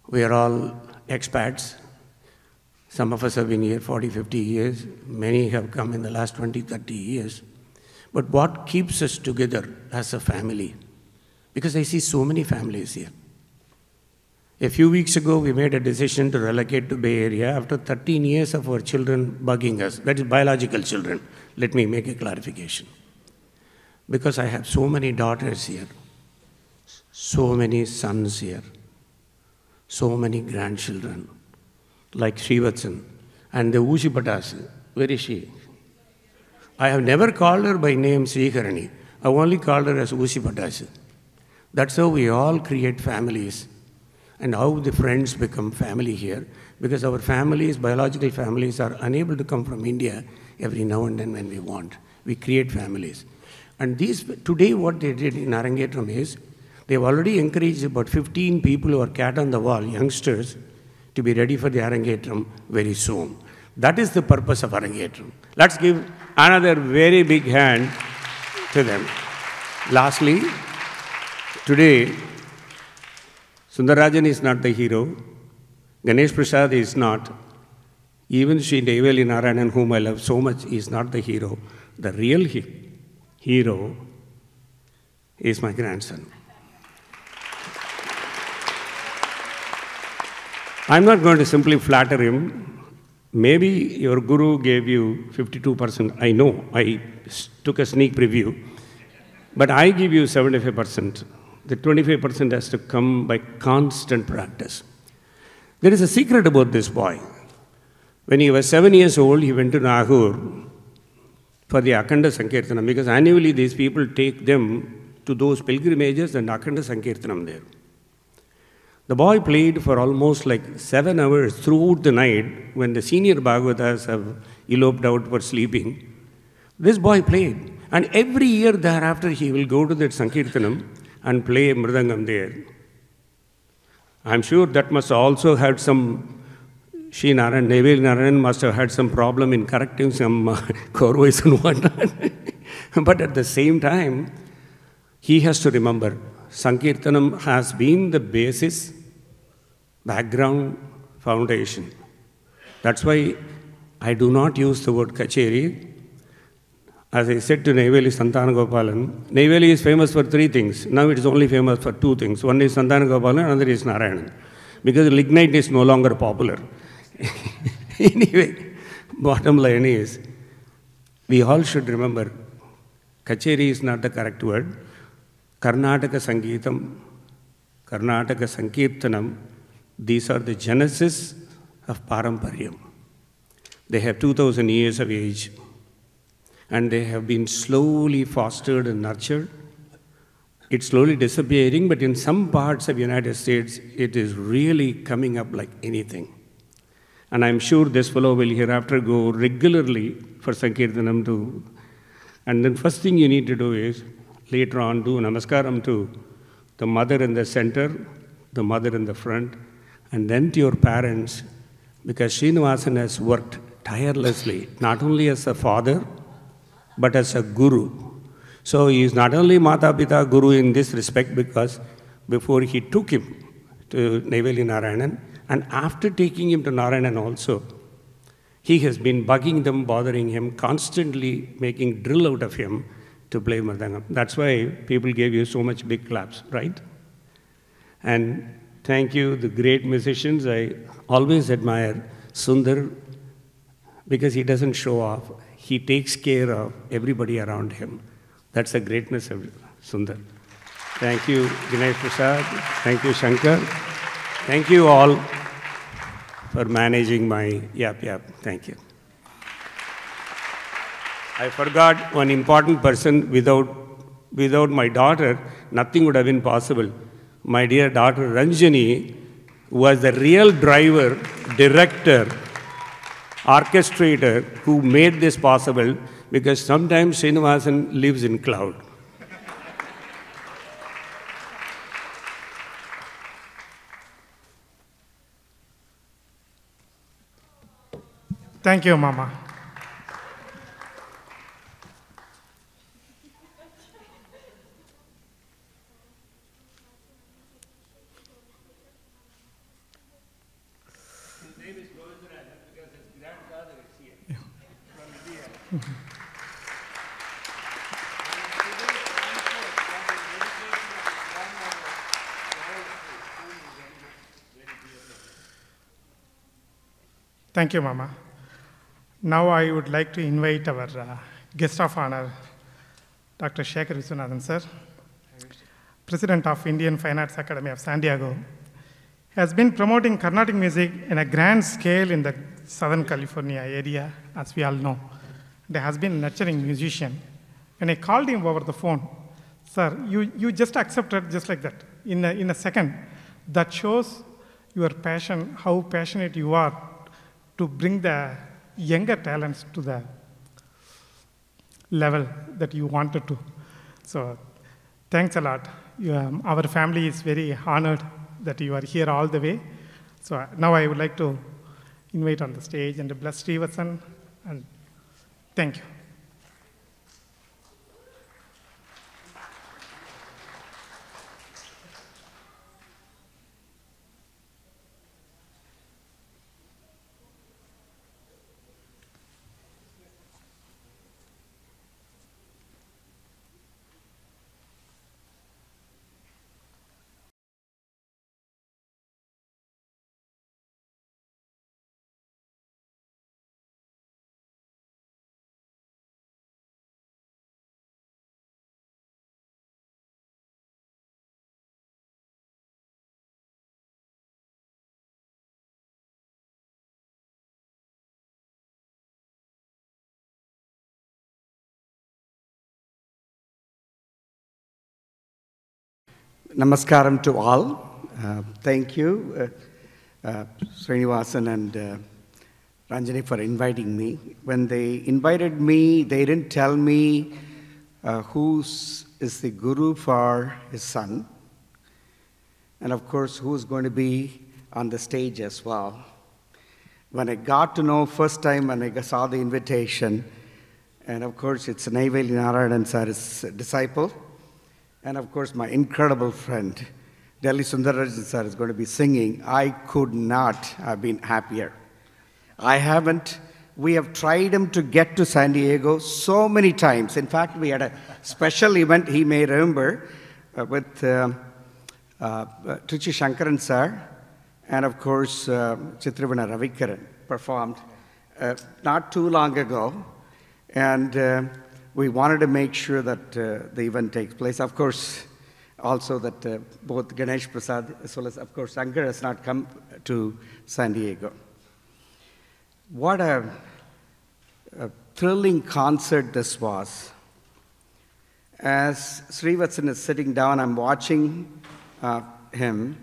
We are all expats. Some of us have been here 40, 50 years. Many have come in the last 20, 30 years. But what keeps us together as a family? Because I see so many families here. A few weeks ago, we made a decision to relocate to Bay Area after 13 years of our children bugging us. That is biological children. Let me make a clarification. Because I have so many daughters here, so many sons here, so many grandchildren, like Srivatsan and the Ushi Patas. Where is she? I have never called her by name Sriharani. I've only called her as Ushi Patas. That's how we all create families and how the friends become family here because our families, biological families, are unable to come from India every now and then when we want. We create families. And these, today, what they did in Arangetram is they've already encouraged about 15 people who are cat on the wall, youngsters, to be ready for the Arangetram very soon. That is the purpose of Arangetram. Let's give another very big hand to them. Lastly, today, Sunderrajan is not the hero. Ganesh Prasad is not. Even Sri Neyveli Narayanan, whom I love so much, is not the hero. The real he- hero is my grandson. I'm not going to simply flatter him. Maybe your guru gave you 52%. I know, I took a sneak preview. But I give you 75%. The 25% has to come by constant practice. There is a secret about this boy. When he was seven years old, he went to Nagur for the Akhanda Sankirtanam because annually these people take them to those pilgrimages and Akhanda Sankirtanam there. The boy played for almost like seven hours throughout the night when the senior Bhagavatas have eloped out for sleeping. This boy played. And every year thereafter, he will go to that Sankirtanam and play Mridangam there. I'm sure that must also had some, Sri Narayan, Neyveli Narayan must have had some problem in correcting some uh, and whatnot. but at the same time, he has to remember Sankirtanam has been the basis, background, foundation. That's why I do not use the word kacheri. As I said to Neyveli Santanagopalan, Neyveli is famous for three things. Now it is only famous for two things. One is Santanagopalan, another is Narayanan. Because lignite is no longer popular. anyway, bottom line is, we all should remember, kacheri is not the correct word. Karnataka Karnataka Sankirtanam, these are the genesis of Paramparyam. They have 2000 years of age and they have been slowly fostered and nurtured. It's slowly disappearing, but in some parts of United States, it is really coming up like anything. And I'm sure this fellow will hereafter go regularly for Sankirtanam too. And then first thing you need to do is later on do namaskaram to the mother in the center, the mother in the front, and then to your parents, because Srinivasan has worked tirelessly, not only as a father, but as a guru. So he is not only Mata Pita Guru in this respect, because before he took him to Neyveli Narayanan, and after taking him to Narayanan also, he has been bugging them, bothering him, constantly making drill out of him to play Mridangam. That's why people gave you so much big claps, right? And thank you, the great musicians. I always admire Sundar because he doesn't show off. He takes care of everybody around him. That's the greatness of Sundar. Thank you, Ganesh Prasad. Thank you, Shankar. Thank you all for managing my yap yap. Thank you. I forgot one important person. Without, without my daughter, nothing would have been possible. My dear daughter Ranjani was the real driver, director, orchestrator who made this possible because sometimes Srinivasan lives in cloud. Thank you, Mama. Thank you, Mama. Now I would like to invite our uh, guest of honor, Dr. Sekhar Viswanathan, sir, President of Indian Fine Arts Academy of San Diego, He has been promoting Carnatic music in a grand scale in the Southern California area, as we all know. He has been a nurturing musician. When I called him over the phone, sir, you, you just accepted just like that, in a, in a second. That shows your passion, how passionate you are to bring the younger talents to the level that you wanted to. So, thanks a lot. You, um, our family is very honored that you are here all the way. So, now I would like to invite on the stage and bless Srivatsan and thank you. Namaskaram to all. Uh, thank you, uh, uh, Srinivasan and uh, Ranjani, for inviting me. When they invited me, they didn't tell me uh, who is the guru for his son, and of course, who's going to be on the stage as well. When I got to know first time when I saw the invitation, and of course, it's Neyveli Narayanan sir's disciple. And of course, my incredible friend, Delhi Sunderrajan sir, is going to be singing. I could not have been happier. I haven't. We have tried him to get to San Diego so many times. In fact, we had a special event, he may remember, uh, with uh, uh, Trichy Shankaran sir, and of course, uh, Chitravina Ravikiran performed uh, not too long ago. And uh, we wanted to make sure that uh, the event takes place. Of course, also that uh, both Ganesh Prasad as well as, of course, Shankar has not come to San Diego. What a, a thrilling concert this was. As Srivatsan is sitting down, I'm watching uh, him.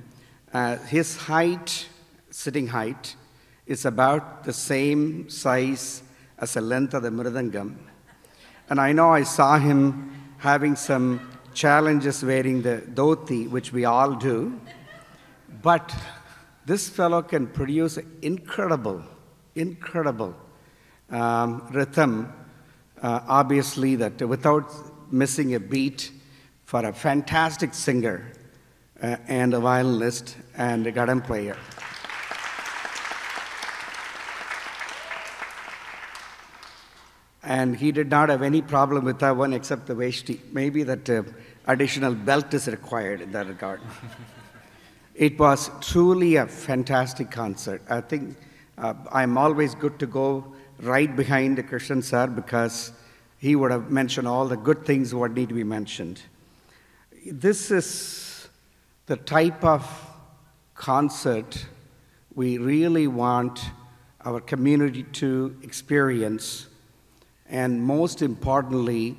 Uh, his height, sitting height, is about the same size as the length of the Mridangam. And I know I saw him having some challenges wearing the dhoti, which we all do. But this fellow can produce incredible, incredible um, rhythm, uh, obviously, that without missing a beat for a fantastic singer uh, and a violinist and a ghatam player. And he did not have any problem with that one except the veshti. Maybe that uh, additional belt is required in that regard. it was truly a fantastic concert. I think uh, I'm always good to go right behind the Krishnan sir because he would have mentioned all the good things what need to be mentioned. This is the type of concert we really want our community to experience and most importantly,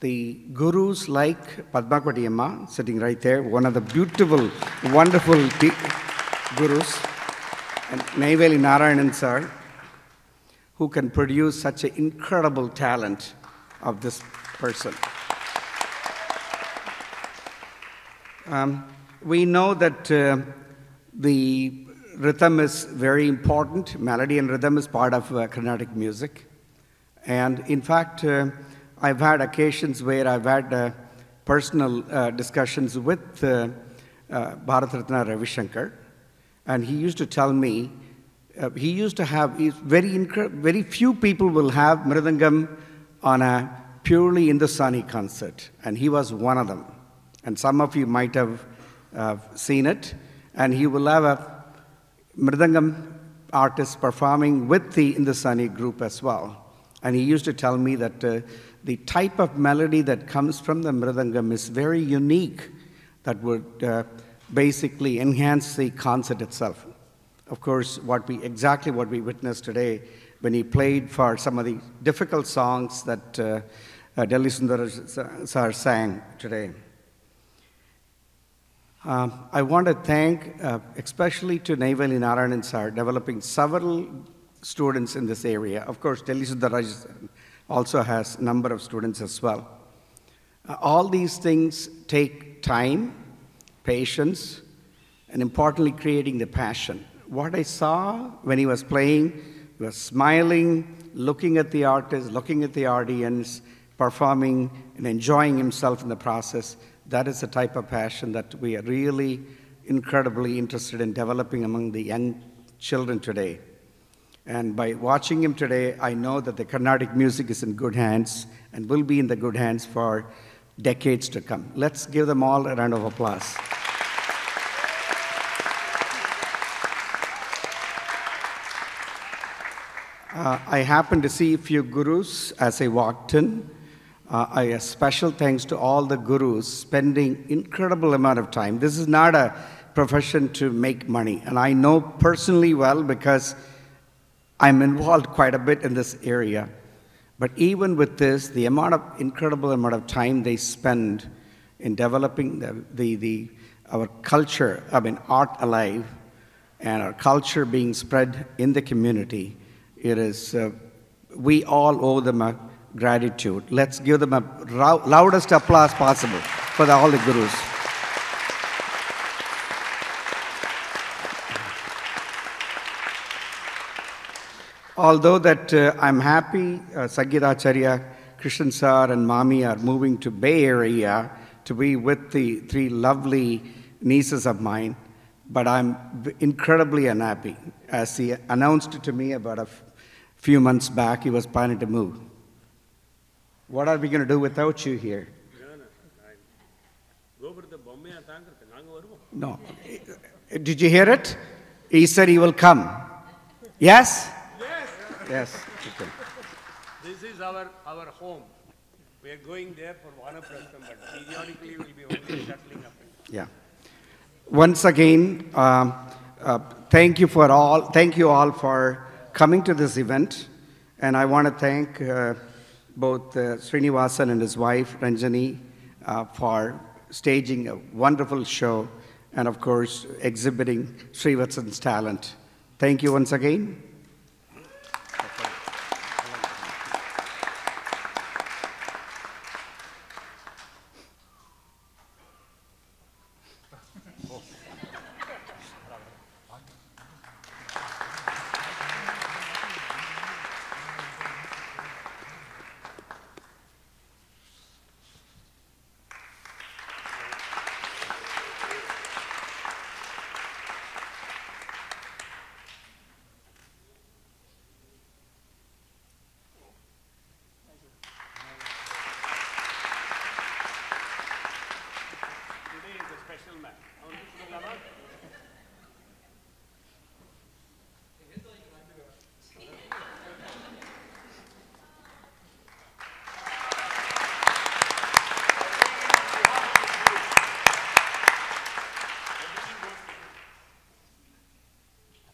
the gurus like Padmakoti Amma, sitting right there, one of the beautiful, wonderful gurus, and Neyveli Narayanan sir, who can produce such an incredible talent of this person. Um, we know that uh, the rhythm is very important. Melody and rhythm is part of uh, Carnatic music. And in fact, uh, I've had occasions where I've had uh, personal uh, discussions with uh, uh, Bharat Ratna Ravi Shankar, and he used to tell me, uh, he used to have, very, very few people will have Mridangam on a purely Hindustani concert, and he was one of them. And some of you might have uh, seen it, and he will have a Mridangam artist performing with the Hindustani group as well. And he used to tell me that uh, the type of melody that comes from the Mridangam is very unique, that would uh, basically enhance the concert itself. Of course, what we, exactly what we witnessed today when he played for some of the difficult songs that uh, uh, Delhi Sundar sir sang today. Um, I want to thank uh, especially to Neyveli Narayanan Sar, developing several students in this area. Of course, Delhi Sundar also has a number of students as well. Uh, all these things take time, patience, and importantly, creating the passion. What I saw when he was playing, he was smiling, looking at the artist, looking at the audience, performing, and enjoying himself in the process. That is the type of passion that we are really incredibly interested in developing among the young children today. And by watching him today, I know that the Carnatic music is in good hands and will be in the good hands for decades to come. Let's give them all a round of applause. Uh, I happened to see a few gurus as I walked in. Uh, I, a special thanks to all the gurus spending incredible amount of time. This is not a profession to make money, and I know personally well because I'm involved quite a bit in this area. But even with this, the amount of incredible amount of time they spend in developing the, the, the our culture, I mean, art alive, and our culture being spread in the community, it is, uh, we all owe them a gratitude. Let's give them a loudest applause possible for the, all the gurus. Although that uh, I'm happy, uh, Sagiracharya, Krishnan sir, and Mami are moving to Bay Area to be with the three lovely nieces of mine, but I'm incredibly unhappy. As he announced it to me about a few months back, he was planning to move. What are we going to do without you here? No. Did you hear it? He said he will come. Yes? Yes. Okay. This is our, our home. We are going there for one Vanaprastham, but periodically we'll be only shuttling up. Yeah. Once again, um, uh, thank you for all. Thank you all for coming to this event, and I want to thank uh, both uh, Srinivasan and his wife Ranjani uh, for staging a wonderful show, and of course exhibiting Srivatsan's talent. Thank you once again. Today is a special man.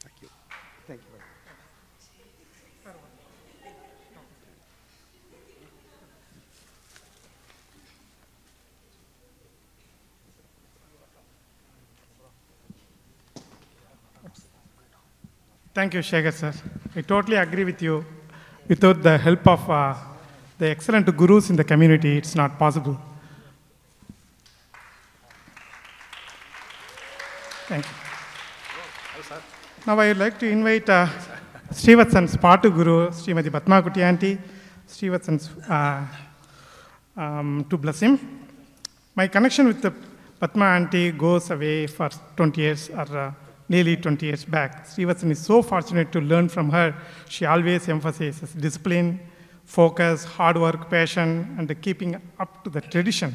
Thank you. Thank you very much. Thank you, Sekhar sir. I totally agree with you. Without the help of uh, the excellent gurus in the community, it's not possible. Thank you. Now I would like to invite uh, Srivatsan's Patu Guru, Srimati Kuti Aunty, Srivatsan's, uh, um, to bless him. My connection with the Padma Aunty goes away for 20 years or uh, nearly 20 years back. Srivatsan is so fortunate to learn from her. She always emphasizes discipline, focus, hard work, passion, and the keeping up to the tradition.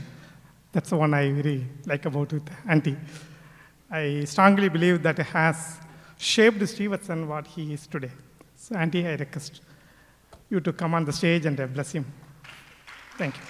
That's the one I really like about with Auntie. I strongly believe that it has shaped Srivatsan what he is today. So, Auntie, I request you to come on the stage and bless him. Thank you.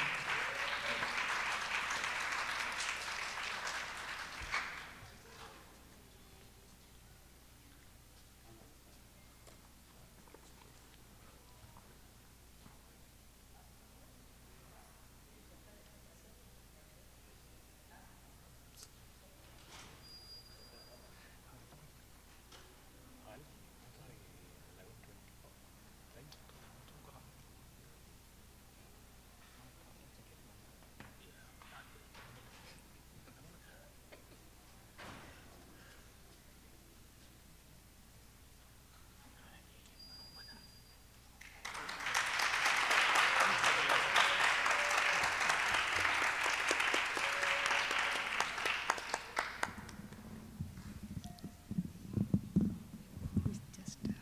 Just, uh, It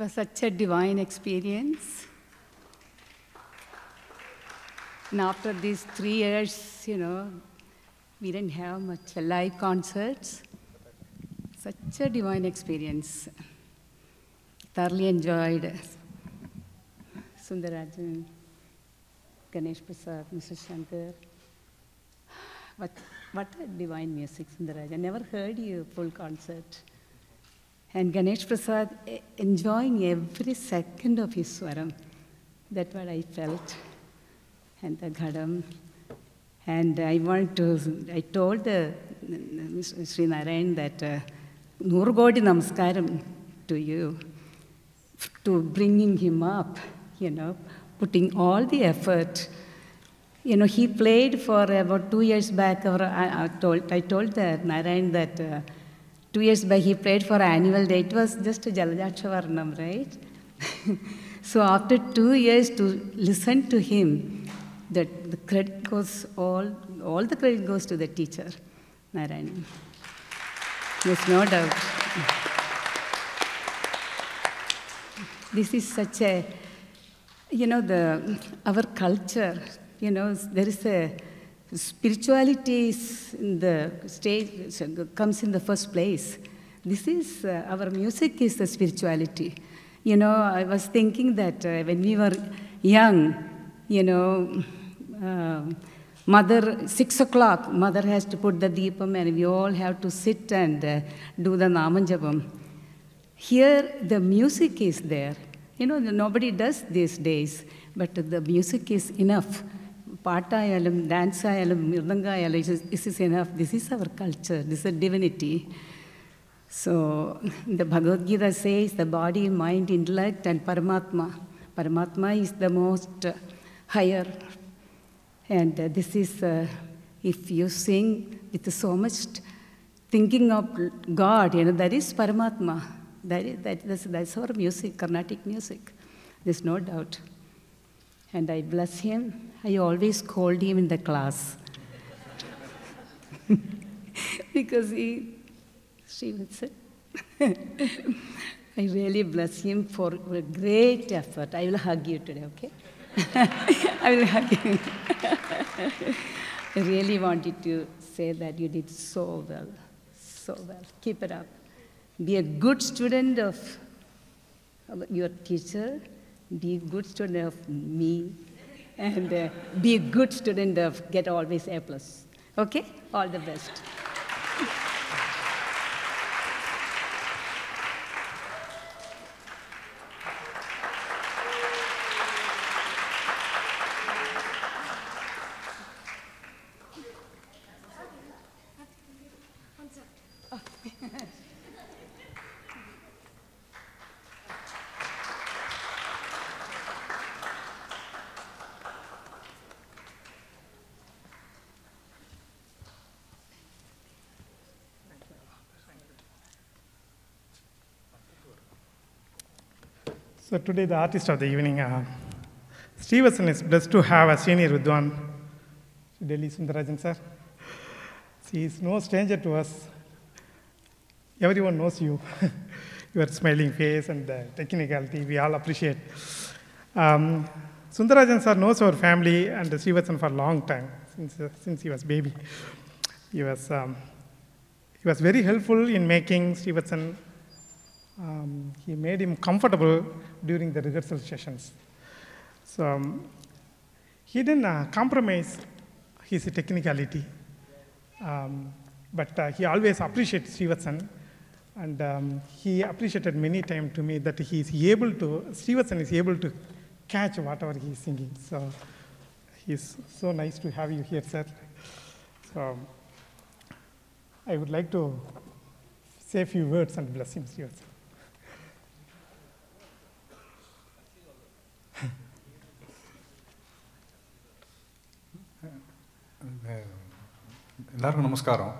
was such a divine experience. And after these three years, you know, we didn't have much live concerts. Such a divine experience. Thoroughly enjoyed Sunderrajan, Ganesh Prasad, Mr. Shankar. What, what a divine music, Sundaraj. I never heard you full concert. And Ganesh Prasad enjoying every second of his swaram. That's what I felt. And the ghatam. And I want to, I told the uh, Sri Narayan that uh, Nurgodi Namaskaram to you, to bringing him up, you know, putting all the effort. You know, he played for about two years back. Or I, I told I told the Narayan that uh, two years back he played for annual day. It was just a Jalajakshavarnam, right? so after two years to listen to him, that the credit goes all all the credit goes to the teacher, Narayan. There's no doubt. This is such a, you know, the our culture. You know, there is a spirituality is in the stage comes in the first place. This is uh, our music is the spirituality. You know, I was thinking that uh, when we were young, you know, uh, mother six o'clock, mother has to put the deepam, and we all have to sit and uh, do the namanjapam. Here, the music is there. You know, nobody does these days, but the music is enough. പാട്ടായാലും dance ആയാലും മൃദംഗായാലും this is enough. This is our culture. This is a divinity. So the Bhagavad Gita says the body, mind, intellect, and Paramatma. Paramatma is the most uh, higher. And uh, this is, uh, if you sing with so much thinking of God, you know, that is Paramatma. That is, that, that's, that's our music, Carnatic music. There's no doubt. And I bless him. I always called him in the class. because he, she would say, I really bless him for a great effort. I will hug you today, okay? I will hug you. I really wanted to say that you did so well, so well. Keep it up. Be a good student of your teacher, be a good student of me, and uh, be a good student of get always A plus. Okay? All the best. So today, the artist of the evening, uh, Srivatsan is blessed to have a senior Vidwan, Delhi Sunderrajan sir. He is no stranger to us. Everyone knows you, your smiling face and the technicality, we all appreciate. Um, Sunderrajan sir knows our family and Srivatsan for a long time, since, uh, since he was baby. He was, um, he was very helpful in making Srivatsan um, he made him comfortable during the rehearsal sessions. So um, he didn't uh, compromise his technicality, um, but uh, he always appreciated Srivatsan, and um, he appreciated many times to me that he is able to, Srivatsan is able to catch whatever he is singing. So he's so nice to have you here, sir. So I would like to say a few words and bless him, Srivatsan. எல்லாருக்கும் நமஸ்காரம்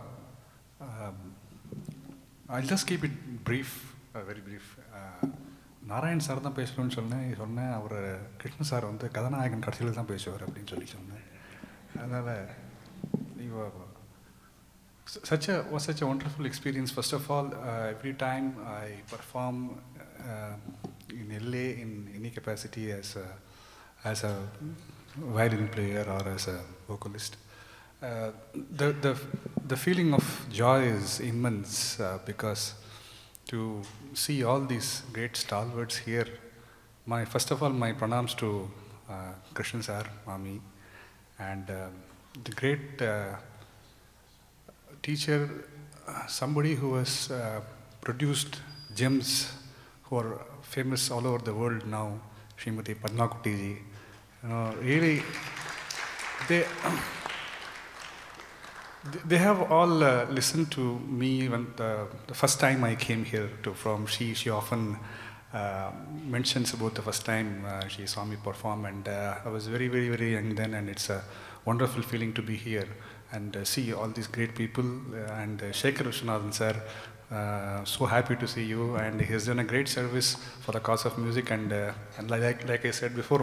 I just keep it brief very brief Narayan sir தான் பேசணும்னு சொன்னேன் சொன்னேன் அவர் Krishna sir வந்து கதாநாயகன் கடைசியில் தான் பேசுவார் அப்படின்னு சொல்லி சொன்னேன் அதனால் நீங்கள் such a was such a wonderful experience. First of all, uh, every time I perform uh, in LA in any capacity as a, as a violin player or as a vocalist, uh, the, the, the feeling of joy is immense uh, because to see all these great stalwarts here, my first of all, my pranams to uh, Krishnan sir, Mami, and um the great uh, teacher, uh, somebody who has uh, produced gems who are famous all over the world now, Srimati Padma Kuttiji. You know, really, they, they have all uh, listened to me when the, the, first time I came here to from. She she often uh, mentions about the first time uh, she saw me perform, and uh, I was very very very young then, and it's a wonderful feeling to be here and uh, see all these great people uh, and uh, Sekhar Viswanathan sir. so happy to see you, and he has done a great service for the cause of music. And, and like, like I said before,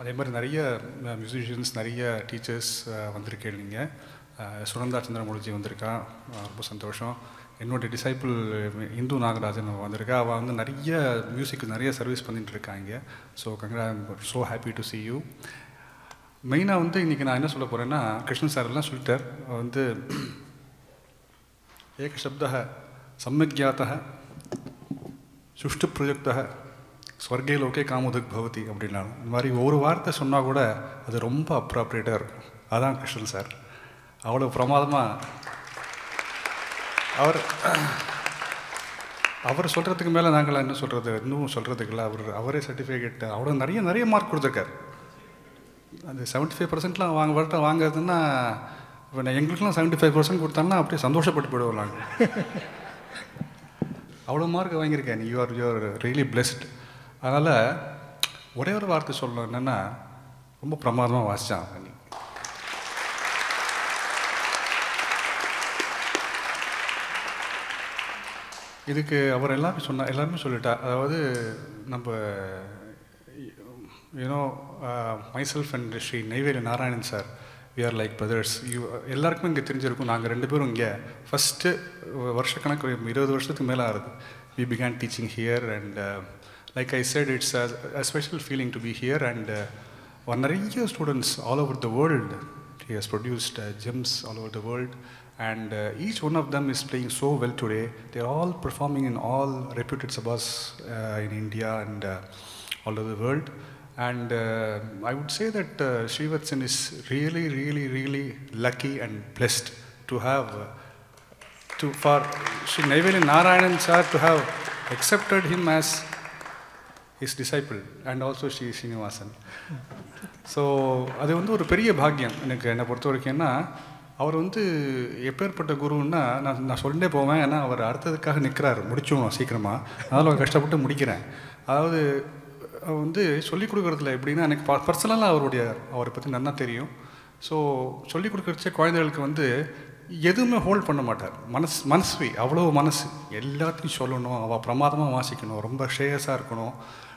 அதே மாதிரி நிறைய musicians நிறைய teachers வந்திருக்கேன் நீங்கள் சுனந்தா சந்திரமூர்த்தி வந்திருக்கா ரொம்ப சந்தோஷம். என்னோடய டிசைபிள் இந்து நாகராஜன் வந்திருக்கா. அவள் வந்து நிறைய மியூசிக் நிறைய சர்வீஸ் பண்ணிகிட்டு இருக்காங்க so கங்கரா so happy to see you மெயினாக வந்து இன்றைக்கி நான் என்ன சொல்ல போகிறேன்னா கிருஷ்ணன் சார் எல்லாம் சொல்லிட்டார். வந்து வந்து ஏகசப்தः சம்மக்யாத்த சுஷ்டு பிரயுக்தः ஸ்வர்கே லோகே காமுதுக் பவதி அப்படின்னாலும். இந்த மாதிரி ஒரு வார்த்தை சொன்னால் கூட அது ரொம்ப அப்ராப்ரியேட்டாக இருக்கும். அதான் கிருஷ்ணன் சார். அவ்வளோ பிரமாதமாக அவர் அவர் சொல்கிறதுக்கு மேலே நாங்கள் என்ன சொல்கிறது இன்னும் சொல்கிறதுக்கு அவர் அவரே சர்டிஃபிகேட் அவ்வளோ நிறைய நிறைய மார்க் கொடுத்துருக்காரு. அந்த செவன்ட்டி ஃபைவ் பர்சன்ட்லாம் வாங்க வரட்ட வாங்குறதுன்னா இப்போ நான் எங்களுக்குலாம் செவன்ட்டி ஃபைவ் பர்சன்ட் கொடுத்தாங்கன்னா அப்படியே சந்தோஷப்பட்டு போயிடுவோம் நாங்கள் அவ்வளோ மார்க் வாங்கியிருக்கேன். You are you are really blessed அதனால் ஒரே ஒரு வார்த்தை சொல்லணும் என்னென்னா ரொம்ப பிரமாதமாக வாசித்தான் நீ இதுக்கு அவர் எல்லாமே சொன்னார் எல்லாருமே சொல்லிட்டா. அதாவது நம்ம you know myself and Shri Neyveli Narayanan sir we are like brothers you எல்லாருக்குமே இங்கே தெரிஞ்சிருக்கும். நாங்கள் ரெண்டு பேரும் இங்கே ஃபஸ்ட்டு வருஷக்கணக்கு இருபது வருஷத்துக்கு மேலே ஆகுது. We began teaching here and like I said, it's a, a special feeling to be here and uh, Vanaraya students all over the world, he has produced uh, gems all over the world and uh, each one of them is playing so well today. They're all performing in all reputed sabas uh, in India and uh, all over the world. And uh, I would say that uh, is really, really, really lucky and blessed to have, to, for Sri Neyveli Narayanan sir to have accepted him as his disciple and also Shri Srinivasan so அது வந்து ஒரு பெரிய பாக்கியம் எனக்கு என்னை பொறுத்த வரைக்கும் என்ன அவர் வந்து எப்பேற்பட்ட குருன்னா நான் நான் சொல்லிட்டே போவேன். ஏன்னா அவர் அடுத்ததுக்காக நிற்கிறாரு. முடிச்சிடணும் சீக்கிரமாக அதனால் அவர் கஷ்டப்பட்டு முடிக்கிறேன். அதாவது அவர் வந்து சொல்லிக் கொடுக்குறதுல எப்படின்னா எனக்கு பர்சனலாக அவருடைய அவரை பற்றி நல்லா தெரியும். ஸோ சொல்லிக் கொடுக்குறச்சே குழந்தைகளுக்கு வந்து எதுவுமே ஹோல்ட் பண்ண மாட்டார். மனசு மனசு அவ்வளோ மனசு. எல்லாத்தையும் சொல்லணும் அவள் பிரமாதமாக வாசிக்கணும் ரொம்ப ஷேயஸாக இருக்கணும்.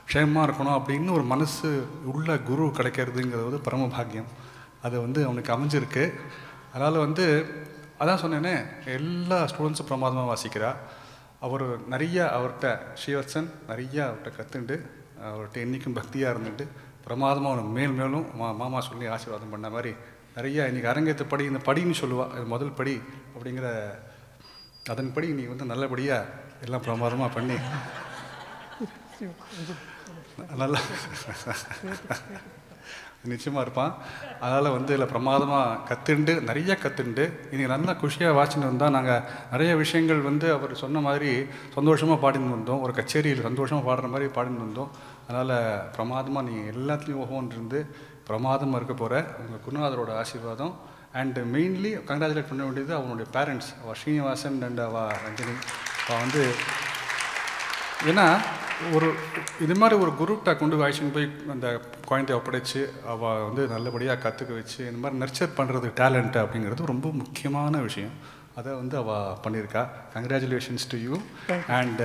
க்ஷேமமாக இருக்கணும் அப்படின்னு ஒரு மனசு உள்ள குரு கிடைக்கிறதுங்கிறது வந்து பரம பாக்கியம். அது வந்து அவனுக்கு அமைஞ்சிருக்கு. அதனால் வந்து அதான் சொன்னேனே எல்லா ஸ்டூடெண்ட்ஸும் பிரமாதமாக வாசிக்கிறா. அவர் நிறைய அவர்கிட்ட ஸ்ரீவத்சன் நிறைய அவர்கிட்ட கற்றுண்டு அவர்கிட்ட என்றைக்கும் பக்தியாக இருந்துட்டு பிரமாதமாக அவனை மேல் மேலும் மா மாமா சொல்லி ஆசீர்வாதம் பண்ண மாதிரி நிறைய இன்றைக்கி அரங்கேற்ற படி இந்த படின்னு சொல்லுவாள் இது முதல் படி அப்படிங்கிற அதன்படி நீ வந்து நல்லபடியாக எல்லாம் பிரமாதமாக பண்ணி. நல்லா நிச்சயமாக இருப்பான். அதனால் வந்து இதில் பிரமாதமாக கற்றுண்டு நிறைய கற்றுண்டு இன்றைக்கி நல்லா குஷியாக வாசின்னு வந்தால் நாங்கள் நிறைய விஷயங்கள் வந்து அவர் சொன்ன மாதிரி சந்தோஷமாக பாடின்னு வந்தோம். ஒரு கச்சேரியில் சந்தோஷமாக பாடுற மாதிரி பாடின்னு வந்தோம். அதனால் பிரமாதமாக நீ எல்லாத்துலேயும் ஓஹோன்னு இருந்து பிரமாதமாக இருக்க போகிற உங்கள் குருநாதரோட ஆசீர்வாதம். அண்டு மெயின்லி கங்க்ராச்சுலேட் பண்ண வேண்டியது அவனுடைய பேரண்ட்ஸ் அவள் ஸ்ரீனிவாசன் அண்ட் அவள் ரஞ்சினி. அவள் வந்து ஏன்னா ஒரு இது மாதிரி ஒரு குரூப்டா கொண்டு வாய்ச்சின்னு போய் அந்த குழந்தைய ஒப்படைச்சு அவள் வந்து நல்லபடியாக கற்றுக்க வச்சு இந்த மாதிரி நர்ச்சர் பண்ணுறது டேலண்ட் அப்படிங்கிறது ரொம்ப முக்கியமான விஷயம். அதை வந்து அவள் பண்ணியிருக்கா. Congratulations to you and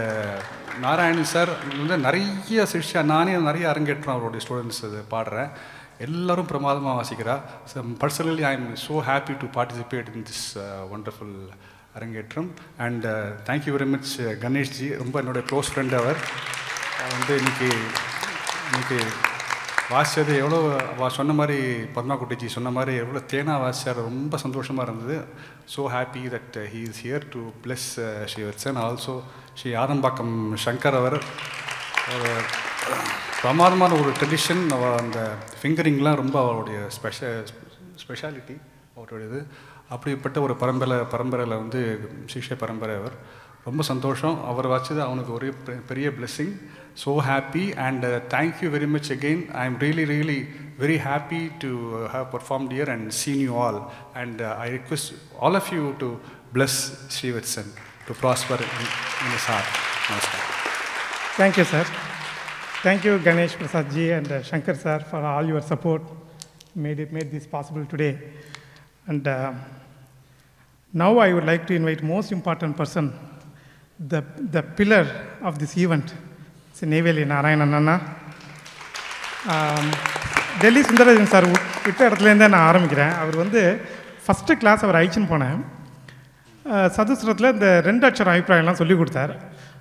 Narayanan sir வந்து நிறைய சிஷ்யா நானே நிறைய அரங்கேற்றோம் அவருடைய ஸ்டூடெண்ட்ஸ் இது பாடுறேன். எல்லாரும் பிரமாதமாக வாசிக்கிறா. Personally I am so happy to participate in this wonderful arangetram. And thank you very much Ganeshji ரொம்ப என்னோடய க்ளோஸ் ஃப்ரெண்ட் அவர். வந்து இன்னைக்கு இன்னைக்கு வாசிச்சது எவ்வளோ வா சொன்ன மாதிரி பத்மா குட்டிஜி சொன்ன மாதிரி எவ்வளோ தேனா வாசிச்சார். ரொம்ப சந்தோஷமாக இருந்தது. So happy that he is here to bless Srivatsan also Shri Adambakkam Shankar அவர். ஒரு பிரமாதமான ஒரு ட்ரெடிஷன் அவ அந்த ஃபிங்கரிங்லாம் ரொம்ப அவருடைய ஸ்பெஷ ஸ்பெஷாலிட்டி அவருடையது. அப்படிப்பட்ட ஒரு பரம்பரை பரம்பரையில் வந்து சிஷ்ய பரம்பரை அவர் ரொம்ப சந்தோஷம் அவர் வச்சது அவனுக்கு ஒரு பெ- பெரிய blessing so happy and thank you very much again I am really really very happy to have performed year and seen you all and I request all of you to bless Srivatsan to prosper in is heart நமஸ்காரம் Thank you, sir. Thank you, Ganesh Prasad ji and uh, Shankar sir, for all your support. Made it made this possible today. And uh, now I would like to invite most important person, the the pillar of this event, Neyveli Narayanan Anna. Um, Delhi Sundararajan sir விட்ட இடத்துலேருந்தே நான் ஆரம்பிக்கிறேன். அவர் வந்து first class அவர் அழிச்சுன்னு போனேன். அஹ், சதுஸ்ரத்தில் இந்த ரெண்டு அக்ஷரம் அபிப்பிராயம்லாம் சொல்லி கொடுத்தார்.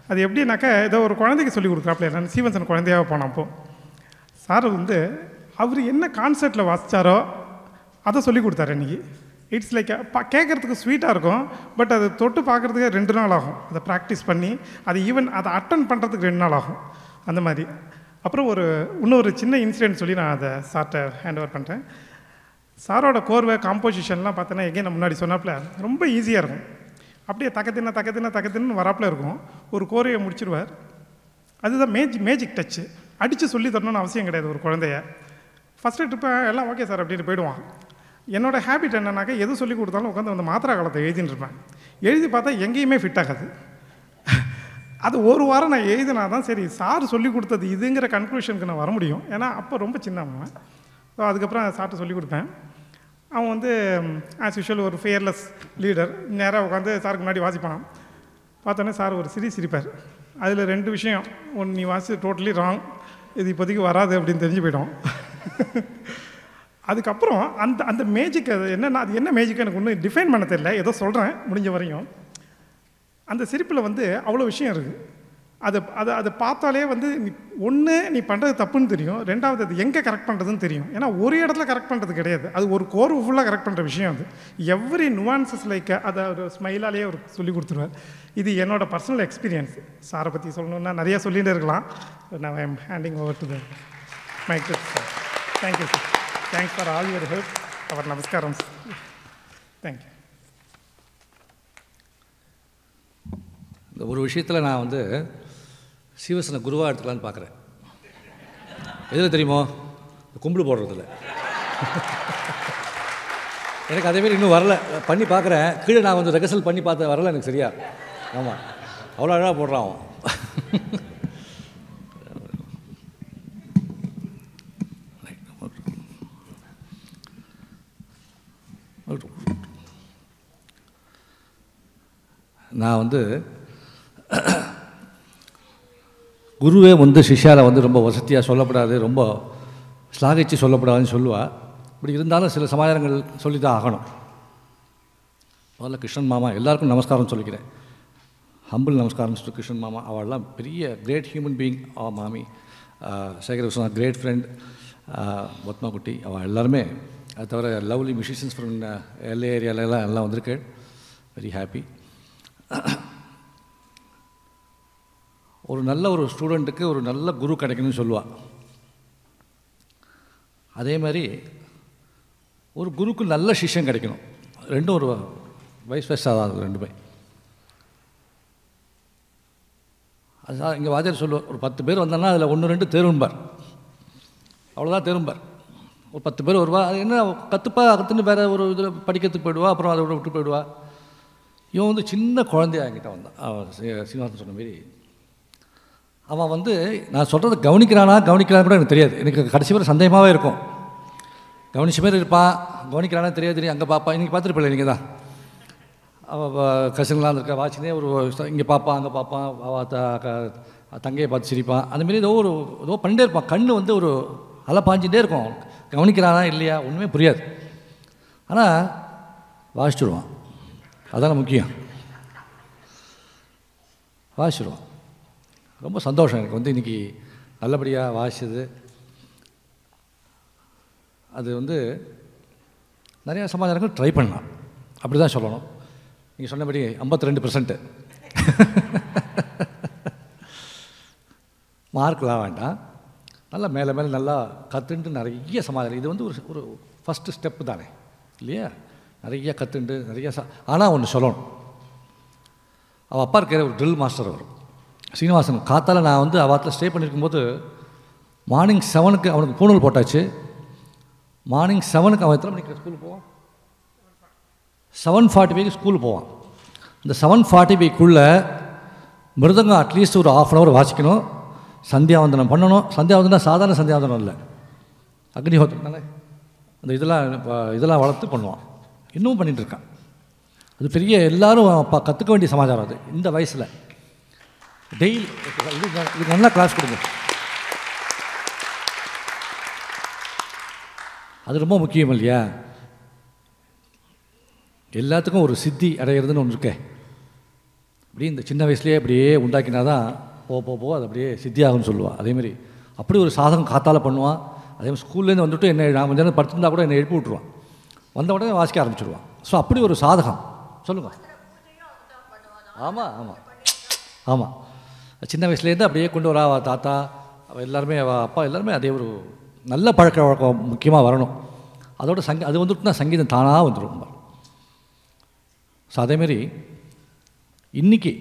அது எப்படின்னாக்கா ஏதோ ஒரு குழந்தைக்கு சொல்லி கொடுக்குறாப்புல நான் சீவன்சன் குழந்தையாக போனப்போ. சார் வந்து அவர் என்ன கான்செப்டில் வாசிச்சாரோ அதை சொல்லி கொடுத்தாரு இன்றைக்கி இட்ஸ் லைக் uh, கேட்குறதுக்கு ஸ்வீட்டாக இருக்கும் பட் அது தொட்டு பார்க்குறதுக்கு ரெண்டு நாள் ஆகும். அதை ப்ராக்டிஸ் பண்ணி அது ஈவன் அதை அட்டன் பண்ணுறதுக்கு ரெண்டு நாள் ஆகும். அந்த மாதிரி. அப்புறம் ஒரு இன்னொரு சின்ன இன்சிடென்ட் சொல்லி நான் அதை சார்ட்டை ஹேண்ட் ஓவர் பண்ணுறேன் சாரோட கோர்வை காம்போசிஷன்லாம் பார்த்தோன்னா எங்கே நான் முன்னாடி சொன்னாப்புல ரொம்ப ஈஸியாக இருக்கும். அப்படியே தக்கத்தின தக்கத்தின தக்கத்தின்னு வராப்புல இருக்கும். ஒரு கோர்வையை முடிச்சிருவார். அதுதான் மேஜி மேஜிக் டச்சு அடித்து சொல்லி தரணும்னு அவசியம் கிடையாது ஒரு குழந்தைய. ஃபஸ்ட்டு ட்ரிப்பை எல்லாம் ஓகே சார் அப்படின்னு போயிடுவான். என்னோட ஹேபிட் என்னன்னாக்கா எது சொல்லி கொடுத்தாலும் உட்காந்து அந்த மாத்திரா காலத்தை எழுதின்னு இருப்பேன். எழுதி பார்த்தா எங்கேயுமே ஃபிட் ஆகாது. அது ஒரு வாரம் நான் எழுதினா தான் சரி சார் சொல்லி கொடுத்தது இதுங்கிற கன்க்ளூஷனுக்கு நான் வர முடியும். ஏன்னா அப்போ ரொம்ப சின்னவன் ஸோ அதுக்கப்புறம் சார்ட்டு சொல்லி கொடுப்பேன். அவன் வந்து ஆஸ் யூஷுவல் ஒரு ஃபியர்லெஸ் லீடர் நேராக உட்காந்து சாருக்கு முன்னாடி வாசிப்பான். பார்த்தோன்னே சார் ஒரு சிரி சிரிப்பார். அதில் ரெண்டு விஷயம் ஒன்று நீ வாசி டோட்டலி ராங் இது இப்போதைக்கு வராது அப்படின்னு தெரிஞ்சு போயிடும். அதுக்கப்புறம் அந்த அந்த மேஜிக் அது என்னென்னா அது என்ன மேஜிக் எனக்கு ஒன்றும் டிஃபைன் பண்ண தெரியல. ஏதோ சொல்கிறேன் முடிஞ்ச வரையும். அந்த சிரிப்பில் வந்து அவ்வளோ விஷயம் இருக்குது அதை அதை அதை பார்த்தாலே வந்து நீ ஒன்று நீ பண்ணுறது தப்புன்னு தெரியும். ரெண்டாவது அது எங்கே கரெக்ட் பண்ணுறதுன்னு தெரியும். ஏன்னா ஒரு இடத்துல கரெக்ட் பண்ணுறது கிடையாது. அது ஒரு கோர்வு ஃபுல்லாக கரெக்ட் பண்ணுற விஷயம் அது. எவ்ரி நுவான்சஸ் லைக் அதை ஒரு ஸ்மைலாலேயே அவர் சொல்லி கொடுத்துருவார். இது என்னோட பர்சனல் எக்ஸ்பீரியன்ஸ் சாரை பற்றி சொல்லணுன்னா நிறைய சொல்லிகிட்டே இருக்கலாம். நான் I handing over to the mic sir thank you sir thanks for all your help அவர் நமஸ்காரம் சார் தேங்க்யூ இந்த ஒரு விஷயத்தில் நான் வந்து சீவசனை குருவாக எடுத்துக்கலான்னு பார்க்குறேன். எதில் தெரியுமோ? கும்பிடு போடுறதில்ல எனக்கு அதேமாரி இன்னும் வரல. பண்ணி பார்க்குறேன். கீழே நான் வந்து ரெகசல் பண்ணி பார்த்து வரல எனக்கு சரியா. ஆமாம் அவ்வளோ அழகாக போடுறான் அவன் நான் வந்து குருவே வந்து சிஷ்யாவில் வந்து ரொம்ப வசதியாக சொல்லப்படாது ரொம்ப ஸ்லாகிச்சு சொல்லப்படாதுன்னு சொல்லுவாள் இப்படி இருந்தாலும் சில சமாச்சாரங்கள் சொல்லி தான் ஆகணும். முதல்ல கிருஷ்ணன் மாமா எல்லாருக்கும் நமஸ்காரம் சொல்லிக்கிறேன். ஹம்பிள் நமஸ்காரம் சொல்லி கிருஷ்ணன் மாமா. அவள்லாம் பெரிய கிரேட் ஹியூமன் பீயிங் அவ மாமி. சேகர் விஸ்வநாத் கிரேட் ஃப்ரெண்ட் பத்மா குட்டி அவள் எல்லாருமே அது தவிர லவ்லி மியூசிஷியன்ஸ் ஃப்ரம் எல்ஏ ஏரியாவிலலாம் எல்லாம் வந்திருக்கு வெரி ஹாப்பி ஒரு நல்ல ஒரு ஸ்டூடெண்ட்டுக்கு ஒரு நல்ல குரு கிடைக்கணும்னு சொல்லுவாள் அதே மாதிரி ஒரு குருக்கு நல்ல சிஷ்யம் கிடைக்கணும். ரெண்டும் ஒரு வயசு வயசாக தான் ரெண்டுமே. அது இங்கே வாத்தியார் சொல்லுவார் ஒரு பத்து பேர் வந்தோன்னா அதில் ஒன்று ரெண்டு தேரும்பார். அவ்வளோதான் தேரும்பார். ஒரு பத்து பேர் வருவா அது என்ன கற்றுப்பா கற்றுன்னு வேறு ஒரு இதில் படிக்கிறதுக்கு போயிடுவா அப்புறம் அதை விட விட்டு போயிடுவா. இவன் வந்து சின்ன குழந்தையா என்கிட்ட வந்தான். அவன் சீனிவாசன் சொன்ன மாரி. அவன் வந்து நான் சொல்கிறத கவனிக்கிறானா கவனிக்கிறான்னு கூட எனக்கு தெரியாது. எனக்கு கடைசி வரை சந்தேகமாகவே இருக்கும். கவனிச்ச மாதிரி இருப்பான். கவனிக்கிறானா தெரியாது. தெரியும் அங்கே பார்ப்பான் இன்றைக்கி பார்த்துருப்பில்ல நீங்கள் தான்? அவள் கசின்லாம் இருக்கா வாட்சினே ஒரு இங்கே பார்ப்பான் அங்கே பார்ப்பான் க- தங்கையை பார்த்து சிரிப்பான். அந்தமாரி ஏதோ ஒரு ஏதோ பண்ணிட்டே இருப்பான். கண்ணு வந்து ஒரு அலை பாஞ்சிட்டே இருக்கும். கவனிக்கிறானா இல்லையா? ஒன்றுமே புரியாது. ஆனால் வாசிச்சுடுவான் அதான முக்கியம். வாசிடுவோம் ரொம்ப சந்தோஷம் எனக்கு. வந்து இன்றைக்கி நல்லபடியாக வாசிச்சது. அது வந்து நிறையா சமாச்சாரங்கள் ட்ரை பண்ணலாம். அப்படி தான் சொல்லணும். நீங்கள் சொன்னபடி 52% ரெண்டு பர்சன்ட்டு மார்க்லாம் வேண்டாம். நல்லா மேலே மேலே நல்லா கற்றுன்ட்டு நிறைய சமாதானம் இது வந்து ஒரு ஒரு ஃபஸ்ட்டு ஸ்டெப்பு தானே. இல்லையா? நிறைய கற்றுண்டு நிறைய சா ஆனால் ஒன்று சொல்லணும். அவள் அப்பா இருக்கிற ஒரு ட்ரில் மாஸ்டர் அவர். சீனிவாசன் காத்தால் நான் வந்து அவத்தில் ஸ்டே பண்ணியிருக்கும்போது மார்னிங் செவனுக்கு அவனுக்கு பூணூல் போட்டாச்சு. மார்னிங் செவனுக்கு அவன் எத்தனை மணிக்கு ஸ்கூலுக்கு போவான்? செவன் ஃபார்ட்டி ஃபைவ் ஸ்கூல் போவான். இந்த செவன் ஃபார்ட்டி ஃபைவ்க்குள்ளே மிருதங்கம் அட்லீஸ்ட் ஒரு ஆஃப் அன் ஹவர் வாசிக்கணும். சந்தியாவந்தனம் பண்ணணும். சந்தியாவந்தனம் சாதாரண சந்தியாவந்தனம் இல்லை. அக்னிஹோத்திரம் தானே அந்த இதெல்லாம் இப்போ இதெல்லாம் வளர்த்து பண்ணுவான். இன்னும் பண்ணிகிட்ருக்கான் இருக்கான் அது பெரிய எல்லாரும் அப்போ கற்றுக்க வேண்டிய சமாச்சாரம் அது இந்த வயசில். டெய்லி இது இது நல்லா கிளாஸ் கொடுங்க. அது ரொம்ப முக்கியம் இல்லையா? எல்லாத்துக்கும் ஒரு சித்தி அடையிறதுன்னு ஒன்று இருக்கே. அப்படியே இந்த சின்ன வயசுலேயே அப்படியே உண்டாக்கினா தான் போ போ போ அது அப்படியே சித்தியாகும்னு சொல்லுவாள் அதேமாதிரி அப்படி ஒரு சாதகம் காத்தால் பண்ணுவான். அதே மாதிரி ஸ்கூல்லேருந்து வந்துட்டு என்னை நான் கொஞ்சம் நேரம் படுத்திருந்தா கூட என்னை எழுப்பி விட்ருவான் வந்த உடனே வாசிக்க ஆரம்பிச்சிடுவான் ஸோ அப்படி ஒரு சாதகம். சொல்லுங்கள் ஆமாம் ஆமாம் ஆமாம் சின்ன வயசுலேருந்து அப்படியே கொண்டு வரா அவள் தாத்தா அவள் எல்லாருமே அவள் அப்பா எல்லாருமே அதே ஒரு நல்ல பழக்க வழக்கம் முக்கியமாக வரணும். அதோட சங்க அது வந்துட்டுனா சங்கீதம் தானாக வந்துடும் ஸோ அதேமாரி இன்றைக்கி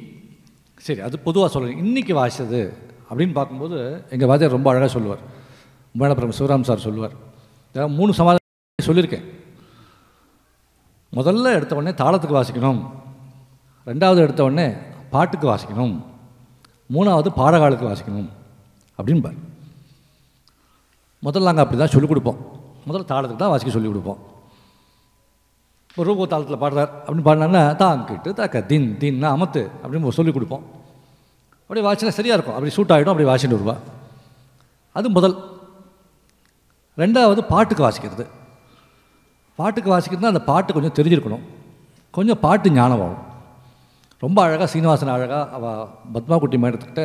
சரி அது பொதுவாக சொல்கிறேன் இன்றைக்கி வாசித்தது அப்படின்னு பார்க்கும்போது எங்கள் வாத்தியார் ரொம்ப அழகாக சொல்லுவார். மேடப்புறம் சிவராம் சார் சொல்லுவார். மூணு சமாதானம் சொல்லியிருக்கேன். முதல்ல எடுத்த உடனே தாளத்துக்கு வாசிக்கணும். ரெண்டாவது எடுத்த உடனே பாட்டுக்கு வாசிக்கணும். மூணாவது பாடகாலுக்கு வாசிக்கணும். அப்படின்பார் முதல்ல நாங்கள் அப்படி தான் சொல்லிக் கொடுப்போம். முதல்ல தாளத்துக்கு தான் வாசிக்க சொல்லிக் கொடுப்போம். இப்போ ரூபோ தாளத்தில் பாடுறார். அப்படின்னு பாடினாங்கன்னா தாங்கிட்டு தாக்க தின் தின் அமத்து அப்படின்னு சொல்லிக் கொடுப்போம். அப்படியே வாசினா சரியாக இருக்கும். அப்படி சூட் ஆகிடும் அப்படி வாசிட்டு வருவா. அது முதல். ரெண்டாவது பாட்டுக்கு வாசிக்கிறது. பாட்டுக்கு வாசிக்கிறதுனா அந்த பாட்டு கொஞ்சம் தெரிஞ்சிருக்கணும். கொஞ்சம் பாட்டு ஞானம் ஆகும் ரொம்ப அழகாக சீனிவாசன் அழகாக அவள் பத்மா குட்டி மேடத்துக்கிட்ட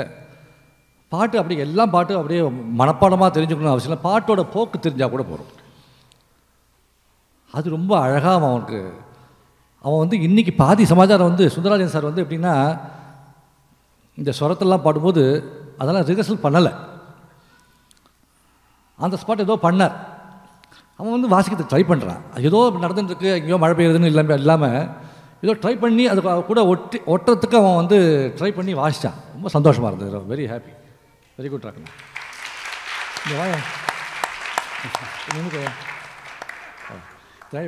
பாட்டு அப்படி எல்லாம் பாட்டு அப்படியே மனப்பாடமாக தெரிஞ்சுக்கணும் அவசியம் இல்லை. பாட்டோட போக்கு தெரிஞ்சால் கூட போகிறோம் அது ரொம்ப அழகாக அவன் அவனுக்கு அவன் வந்து இன்றைக்கி பாதி சமாச்சாரம் வந்து சுந்தராஜன் சார் வந்து எப்படின்னா இந்த ஸ்வரத்தெல்லாம் பாடும்போது அதெல்லாம் ரிஹர்சல் பண்ணலை. அந்த ஸ்பாட் ஏதோ பண்ணார். அவன் வந்து வாசிக்கிறது ட்ரை பண்ணுறான் ஏதோ நடந்துட்டுருக்கு எங்கேயோ மழை பெய்யுதுன்னு இல்லாமல் இல்லாமல் ஏதோ ட்ரை பண்ணி அது கூட ஒட்டி ஒட்டுறதுக்கு அவன் வந்து ட்ரை பண்ணி வாசித்தான் ரொம்ப சந்தோஷமாக இருந்தது. வெரி ஹாப்பி வெரி குட் ராக்கணும் இங்கே வாயா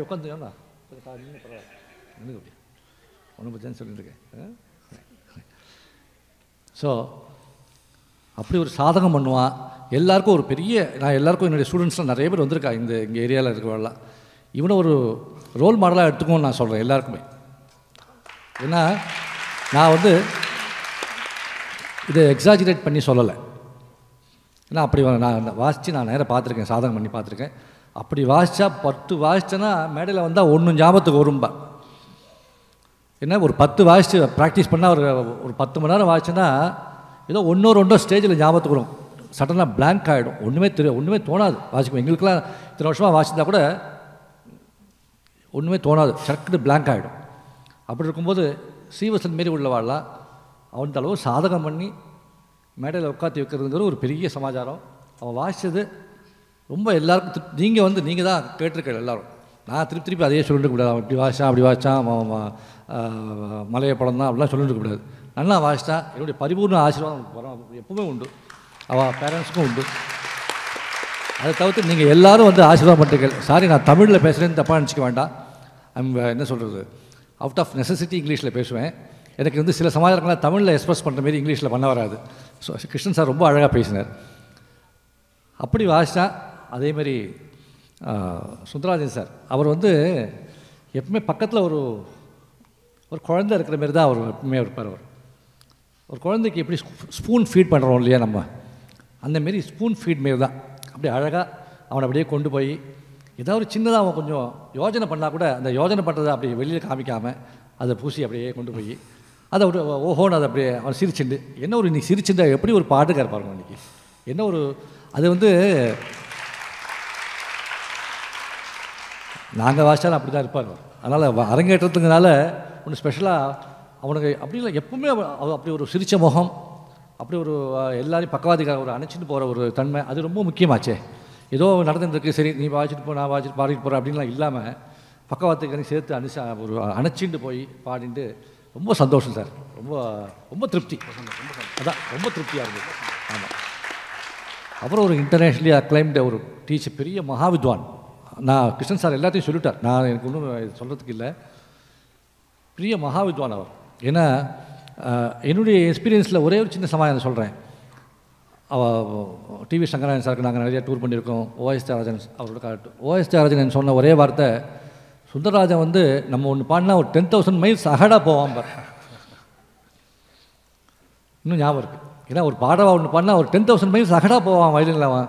உட்காந்து ஏன்னா ஒன்றும் பிரச்சனை சொல்லிட்டுருக்கேன் ஸோ அப்படி ஒரு சாதகம் பண்ணுவான். எல்லாருக்கும் ஒரு பெரிய நான் எல்லாருக்கும் என்னுடைய ஸ்டூடெண்ட்ஸ்லாம் நிறைய பேர் வந்திருக்கா இந்த இங்கே ஏரியாவில் இருக்கிறவெல்லாம் இவனை ஒரு ரோல் மாடலாக எடுத்துக்கோன்னு நான் சொல்கிறேன் எல்லாருக்குமே. ஏன்னா நான் வந்து இதை எக்ஸாஜிரேட் பண்ணி சொல்லலை. ஏன்னா அப்படி நான் வாசித்து நான் நேராக பார்த்துருக்கேன் சாதகம் பண்ணி பார்த்துருக்கேன். அப்படி வாசித்தா பத்து வாசித்தேன்னா மேடையில் வந்தால் ஒன்றும் ஞாபகத்துக்கு வரும்பா. என்ன ஒரு பத்து வாசித்து ப்ராக்டிஸ் பண்ணால் ஒரு ஒரு பத்து மணி நேரம் வாசிச்சேன்னா ஏதோ ஒன்றோ ரெண்டோ ஸ்டேஜில் ஞாபகத்துக்கு வரும். சடனாக பிளாங்க் ஆகிடும் ஒன்றுமே தெரியும் ஒன்றுமே தோணாது. வாசிக்கும். எங்களுக்கெல்லாம் இத்தனை வருஷமாக வாசித்தா கூட ஒன்றுமே தோணாது. சரக்குன்னு பிளாங்க் ஆகிடும் அப்படி இருக்கும்போது சீவசன் மாரி உள்ளவாள்லாம் அவன் அளவு சாதகம் பண்ணி மேடையில் உட்காந்து வைக்கிறதுங்கிற ஒரு பெரிய சமாச்சாரம். அவன் வாசித்தது ரொம்ப எல்லாருக்கும் திரு நீங்கள் வந்து நீங்கள் தான் கேட்டிருக்க எல்லாரும். நான் திருப்பி திருப்பி அதையே சொல்லிட்டு கூடாது. அவன் இப்படி வாசித்தான் அப்படி வாசித்தான் அவன் மலையை படம் தான் அப்படிலாம் சொல்லிட்டு கூடாது. நல்லா வாசித்தான் என்னுடைய பரிபூர்ண ஆசீர்வாதம் வரும். எப்பவுமே உண்டு. அவள் பேரண்ட்ஸுக்கும் உண்டு. அதை தவிர்த்து நீங்கள் எல்லாரும் வந்து ஆசீர்வாதம் பண்ணுறீங்க சாரி நான் தமிழில் பேசுகிறேன்னு தப்பாக நினச்சிக்க வேண்டாம். ஐம் uh, என்ன சொல்கிறது அவுட் ஆஃப் நெசசிட்டி இங்கிலீஷில் பேசுவேன். எனக்கு வந்து சில சமாச்சாரங்கள்லாம் தமிழில் எக்ஸ்பிரஸ் பண்ணுற மாரி இங்கிலீஷில் பண்ண வராது. ஸோ கிருஷ்ணன் சார் ரொம்ப அழகாக பேசினார். அப்படி வாசித்தா அதேமாரி சுந்தரராஜன் சார் அவர் வந்து எப்பவுமே பக்கத்தில் ஒரு ஒரு குழந்தை இருக்கிற மாரி தான் அவர் எப்பவுமே இருப்பார் அவர். ஒரு குழந்தைக்கு எப்படி ஸ்பூன் ஃபீட் பண்ணுறோம் இல்லையா நம்ம? அந்த மாரி ஸ்பூன் ஃபீட் மாரி தான். அப்படியே அழகாக அவனை அப்படியே கொண்டு போய் ஏதாவது ஒரு சின்னதாக அவன் கொஞ்சம் யோஜனை பண்ணால் கூட அந்த யோஜனை பண்ணுறதை அப்படியே வெளியில் காமிக்காமல் அதை பூசி அப்படியே கொண்டு போய் அதை ஒரு ஓஹோன்னு அதை அப்படியே அவன் சிரிச்சுண்டு என்ன ஒரு இன்னைக்கு சிரிச்சுண்டா எப்படி ஒரு பாட்டுக்கார் பாருங்க இன்றைக்கி என்ன ஒரு அது வந்து நாங்கள் வாசித்தாலும் அப்படி தான் இருப்பாங்க. அதனால் அரங்கேற்றத்துக்குனால ஒன்று ஸ்பெஷலாக அவனுக்கு அப்படி இல்லை எப்பவுமே அப்படி ஒரு சிரிச்ச முகம் அப்படி ஒரு எல்லாரையும் பக்கவாதிக்காக ஒரு அணைச்சிட்டு போகிற ஒரு தன்மை அது ரொம்ப முக்கியமாச்சே. ஏதோ நடந்துருக்கு சரி நீ வாசிட்டு போ நான் வாசிட்டு பாடிட்டு போகிறேன் அப்படின்லாம் இல்லாமல் பக்கவாத்துக்கு சேர்த்து அனுச ஒரு அணைச்சிட்டு போய் பாடிட்டு ரொம்ப சந்தோஷம் சார். ரொம்ப ரொம்ப திருப்தி. அதான் ரொம்ப திருப்தியாக இருந்தது. ஆமாம் அப்புறம் ஒரு இன்டர்நேஷ்னலி அக்ளைம்டு ஒரு டீச்சர் பெரிய மகாவித்வான். நான் கிருஷ்ணன் சார் எல்லாத்தையும் சொல்லிட்டார். நான் எனக்கு ஒன்றும் சொல்கிறதுக்கு இல்லை. பெரிய மகாவித்வான் அவர். ஏன்னா என்னுடைய எக்ஸ்பீரியன்ஸில் ஒரே ஒரு சின்ன சமாதானம் சொல்கிறேன் அவ டிவி சங்கராயன் சாருக்கு நாங்கள் நிறைய டூர் பண்ணியிருக்கோம். ஓஎஸ் தியாகராஜன் அவரோட காட்டு ஓஎஸ் தியாகராஜன் சொன்ன ஒரே வார்த்தை சுந்தரராஜன் வந்து நம்ம ஒன்று பாடினா ஒரு டென் தௌசண்ட் மைல்ஸ் அகடாக போவான் பாரு. இன்னும் ஞாபகம் இருக்குது ஏன்னா ஒரு பாடவா ஒன்று பண்ணால் ஒரு டென் தௌசண்ட் மைல்ஸ் அகடாக போவான் வயலில் அவன்.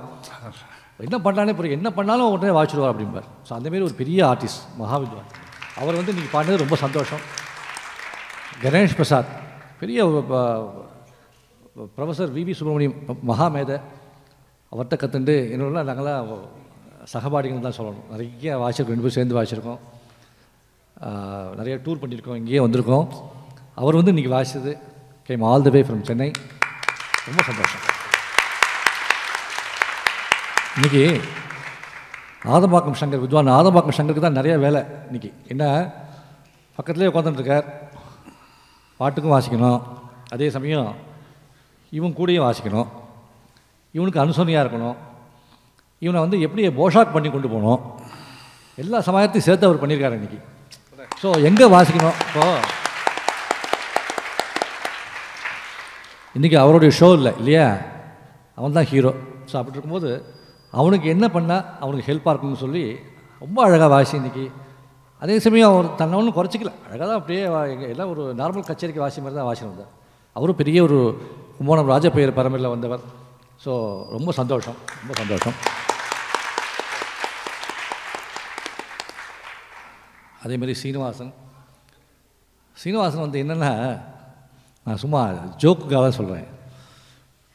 என்ன பண்ணானே புரியும் என்ன பண்ணாலும் உடனே வாய்ச்சிடுவார் அப்படிம்பார் ஸோ அந்தமாரி ஒரு பெரிய ஆர்டிஸ்ட் மகாவித்வான். அவர் வந்து நீங்கள் பாடினது ரொம்ப சந்தோஷம். கணேஷ் பிரசாத். பெரிய ப்ரொஃபஸர் விபி சுப்பிரமணியம் மகா மகாமேதை அவர்கிட்ட கற்றுண்டு என்னோட நாங்களாம் சகபாடிகள் தான் சொல்லணும். நிறைய வாசிச்சிருக்கோம் ரெண்டு பேரும் சேர்ந்து வாசிச்சிருக்கோம். நிறைய டூர் பண்ணியிருக்கோம் இங்கேயே வந்திருக்கோம். அவர் வந்து இன்றைக்கி வாசிச்சது came all the way from Chennai. ரொம்ப சந்தோஷம். இன்றைக்கி ஆதம்பாக்கம் சங்கர் வித்வான் ஆதம்பாக்கம் சங்கருக்கு தான் நிறைய வேலை இன்னைக்கு. என்ன? பக்கத்துலேயே உட்காந்துட்டுருக்கார் பாட்டுக்கும் வாசிக்கணும். அதே சமயம் இவன் கூடயும் வாசிக்கணும். இவனுக்கு அனுசரணையாக இருக்கணும். இவனை வந்து எப்படி போஷாக் பண்ணி கொண்டு போகணும்? எல்லா சமயத்தையும் சேர்த்து அவர் பண்ணியிருக்காரு இன்னைக்கு. ஸோ எங்கே வாசிக்கணும்? இப்போ இன்றைக்கி அவருடைய ஷோ இல்லை இல்லையா? அவன் தான் ஹீரோ ஸோ அப்படி இருக்கும்போது அவனுக்கு என்ன பண்ணால் அவனுக்கு ஹெல்ப்பாக இருக்கும்னு சொல்லி ரொம்ப அழகாக வாசி இன்னைக்கு. அதே சமயம் அவர் தன்னை ஒன்றும் குறைச்சிக்கல. அழகாக தான் அப்படியே எல்லாம் ஒரு நார்மல் கச்சேரிக்கு வாசி மாதிரி தான் வாசிட்டு வந்தார் அவரும் பெரிய ஒரு கும்போணம் ராஜப்பெயர் பரம்பரையில் வந்தவர். ஸோ ரொம்ப சந்தோஷம் ரொம்ப சந்தோஷம். அதேமாரி சீனிவாசன். சீனிவாசன் வந்து என்னென்னா நான் சும்மா ஜோக்குக்காக தான் சொல்கிறேன்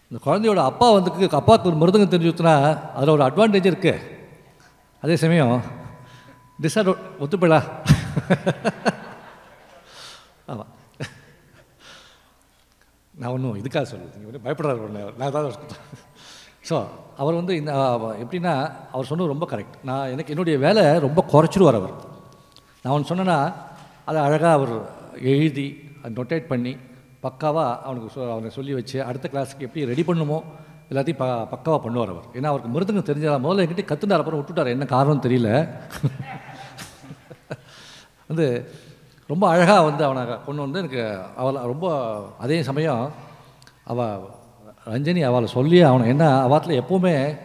இந்த குழந்தையோட அப்பா வந்து அப்பாவுக்கு ஒரு மிருதங்கம் தெரிஞ்சு ஊற்றுனா அதில் ஒரு அட்வான்டேஜ் இருக்குது அதே சமயம் திசா ஒத்துப்படா. ஆமாம் நான் ஒன்றும் இதுக்காக சொல்லுது நீங்கள் வந்து பயப்படாத ஒன்று நான் தான் ஸோ அவர் வந்து இந்த எப்படின்னா அவர் சொன்னது ரொம்ப கரெக்ட் நான் எனக்கு என்னுடைய வேலை ரொம்ப குறைச்சிடுவார் அவர். நான் ஒன்று சொன்னேன்னா அதை அழகாக அவர் எழுதி நொட்டேட் பண்ணி பக்காவாக அவனுக்கு சொ அவனை சொல்லி வச்சு அடுத்த கிளாஸுக்கு எப்படி ரெடி பண்ணுமோ எல்லாத்தையும் ப பக்காவாக பண்ணுவார் அவர். ஏன்னா அவருக்கு மிருதங்க தெரிஞ்சதா முதல்ல என்கிட்ட கற்றுனார் அப்புறம் விட்டுட்டார். என்ன காரணம் தெரியல. வந்து ரொம்ப அழகாக வந்து அவனை கொண்டு வந்து எனக்கு அவளை ரொம்ப அதே சமயம் அவள் ரஞ்சனி அவளை சொல்லி அவனை என்ன அவாத்தில் எப்போவுமே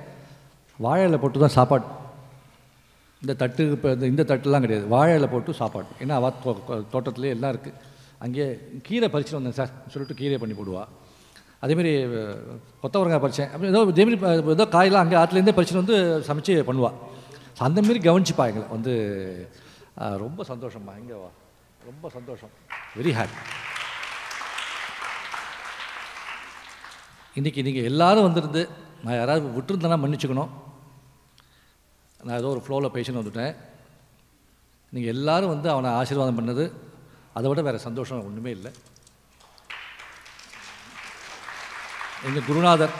வாழை போட்டு தான் சாப்பாடு. இந்த தட்டு இப்போ இந்த இந்த தட்டுலாம் கிடையாது. வாழை போட்டு சாப்பாடு. ஏன்னா அவ தோ- எல்லாம் இருக்குது அங்கேயே கீரை பறிச்சுட்டு வந்தேன் சார் சொல்லிட்டு கீரை பண்ணி போடுவாள் அதேமாரி கொத்தவரங்காய் பறித்தேன் அப்படி ஏதோ இதேமாரி ஏதோ காயெல்லாம் அங்கே ஆற்றுலேருந்தே பறிச்சுட்டு வந்து சமைச்சு பண்ணுவாள் அந்த அந்தமாரி கவனிச்சுப்பா எங்களை. வந்து ரொம்ப சந்தோஷம்மா. எங்கே வா. ரொம்ப சந்தோஷம். வெரி ஹாப்பி இன்றைக்கி நீங்கள் எல்லாரும் வந்திருந்து நான் யாராவது விட்டுருந்தேன்னா மன்னிச்சுக்கணும். நான் ஏதோ ஒரு ஃப்ளோவில் பேசின்னு வந்துட்டேன். நீங்கள் எல்லாரும் வந்து அவனை ஆசீர்வாதம் பண்ணது. அதை விட வேறு சந்தோஷம் ஒன்றுமே இல்லை. எங்கள் குருநாதர்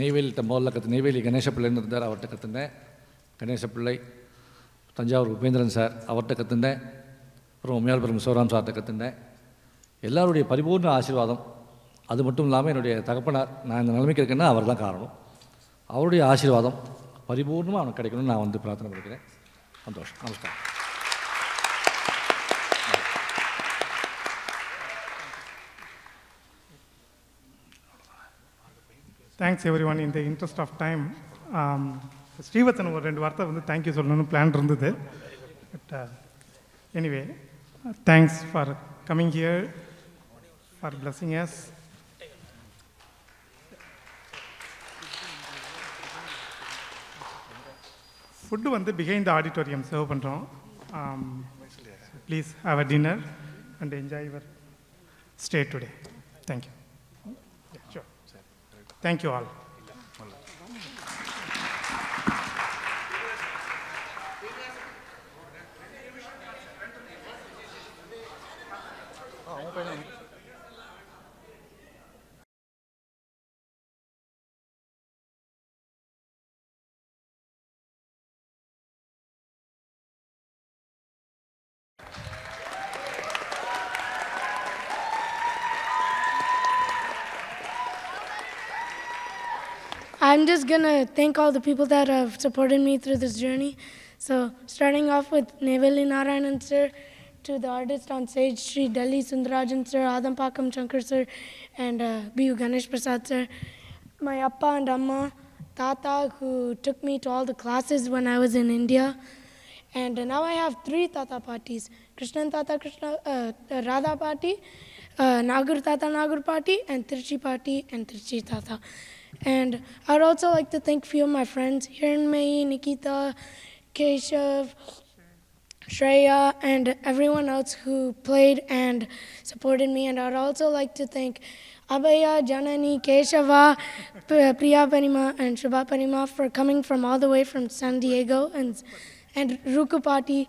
நெய்வேலி முதல்ல கற்று நெய்வேலி கணேச பிள்ளைன்னு இருந்தார். அவர்கிட்ட கற்றுந்தேன் கணேச பிள்ளை தஞ்சாவூர் உபேந்திரன் சார் அவர்கிட்ட கற்றுந்தேன் அப்புறம் உமையாள்புரம் சிவராம் சார்கிட்ட கற்றுந்தேன் எல்லாருடைய பரிபூர்ண ஆசீர்வாதம். அது மட்டும் இல்லாமல் என்னுடைய தகப்பனார் நான் இந்த நிலைமைக்கு இருக்கேன்னா அவர் தான் காரணம். அவருடைய ஆசீர்வாதம் பரிபூர்ணமாக அவனுக்கு கிடைக்கணும்னு நான் வந்து பிரார்த்தனை பண்ணிக்கிறேன். சந்தோஷம். நமஸ்காரம். தேங்க்ஸ் எவ்ரி ஒன் இந்த இன்ட்ரெஸ்ட் ஆஃப் டைம் ஸ்ரீவத்தன் ஒரு ரெண்டு வார்த்தை வந்து தேங்க்யூ சொல்லணும்னு பிளான் இருந்தது. But anyway thanks for coming here for blessing yes food வந்து பிஹைண்ட் த ஆடிட்டோரியம் சர்வ் பண்ணுறோம் please have a dinner and enjoy your stay today thank you sure thank you all I'm just gonna thank all the people that have supported me through this journey. So, starting off with Neyveli Narayanan sir, to the artist on stage, Sri Delhi Sunderrajan sir, Adambakkam sir, and uh, B.U. Ganesh Prasad sir. My appa and amma, Tata, who took me to all the classes when I was in India. And uh, now I have three Tata parties Krishnan Tata Krishna, uh, uh, Radha party, uh, Nagur Tata Nagur party, and Tirchi party and Tirchi Tata. And I'd also like to thank a few of my friends Hiranmayi, Nikita, Keshav, Shreya, and everyone else who played and supported me. And I'd also like to thank Abhaya, Janani, Keshava, Priya Parima, and Shubha Parima for coming from all the way from San Diego, and, and Rukupati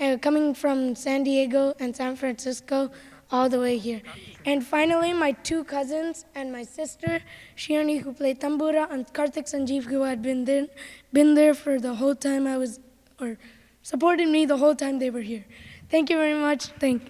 uh, coming from San Diego and San Francisco all the way here. And finally, my two cousins and my sister, Shirani, who played tambura, and Karthik Sanjeev, who had been there, been there for the whole time I was, or supported me the whole time they were here. Thank you very much. Thank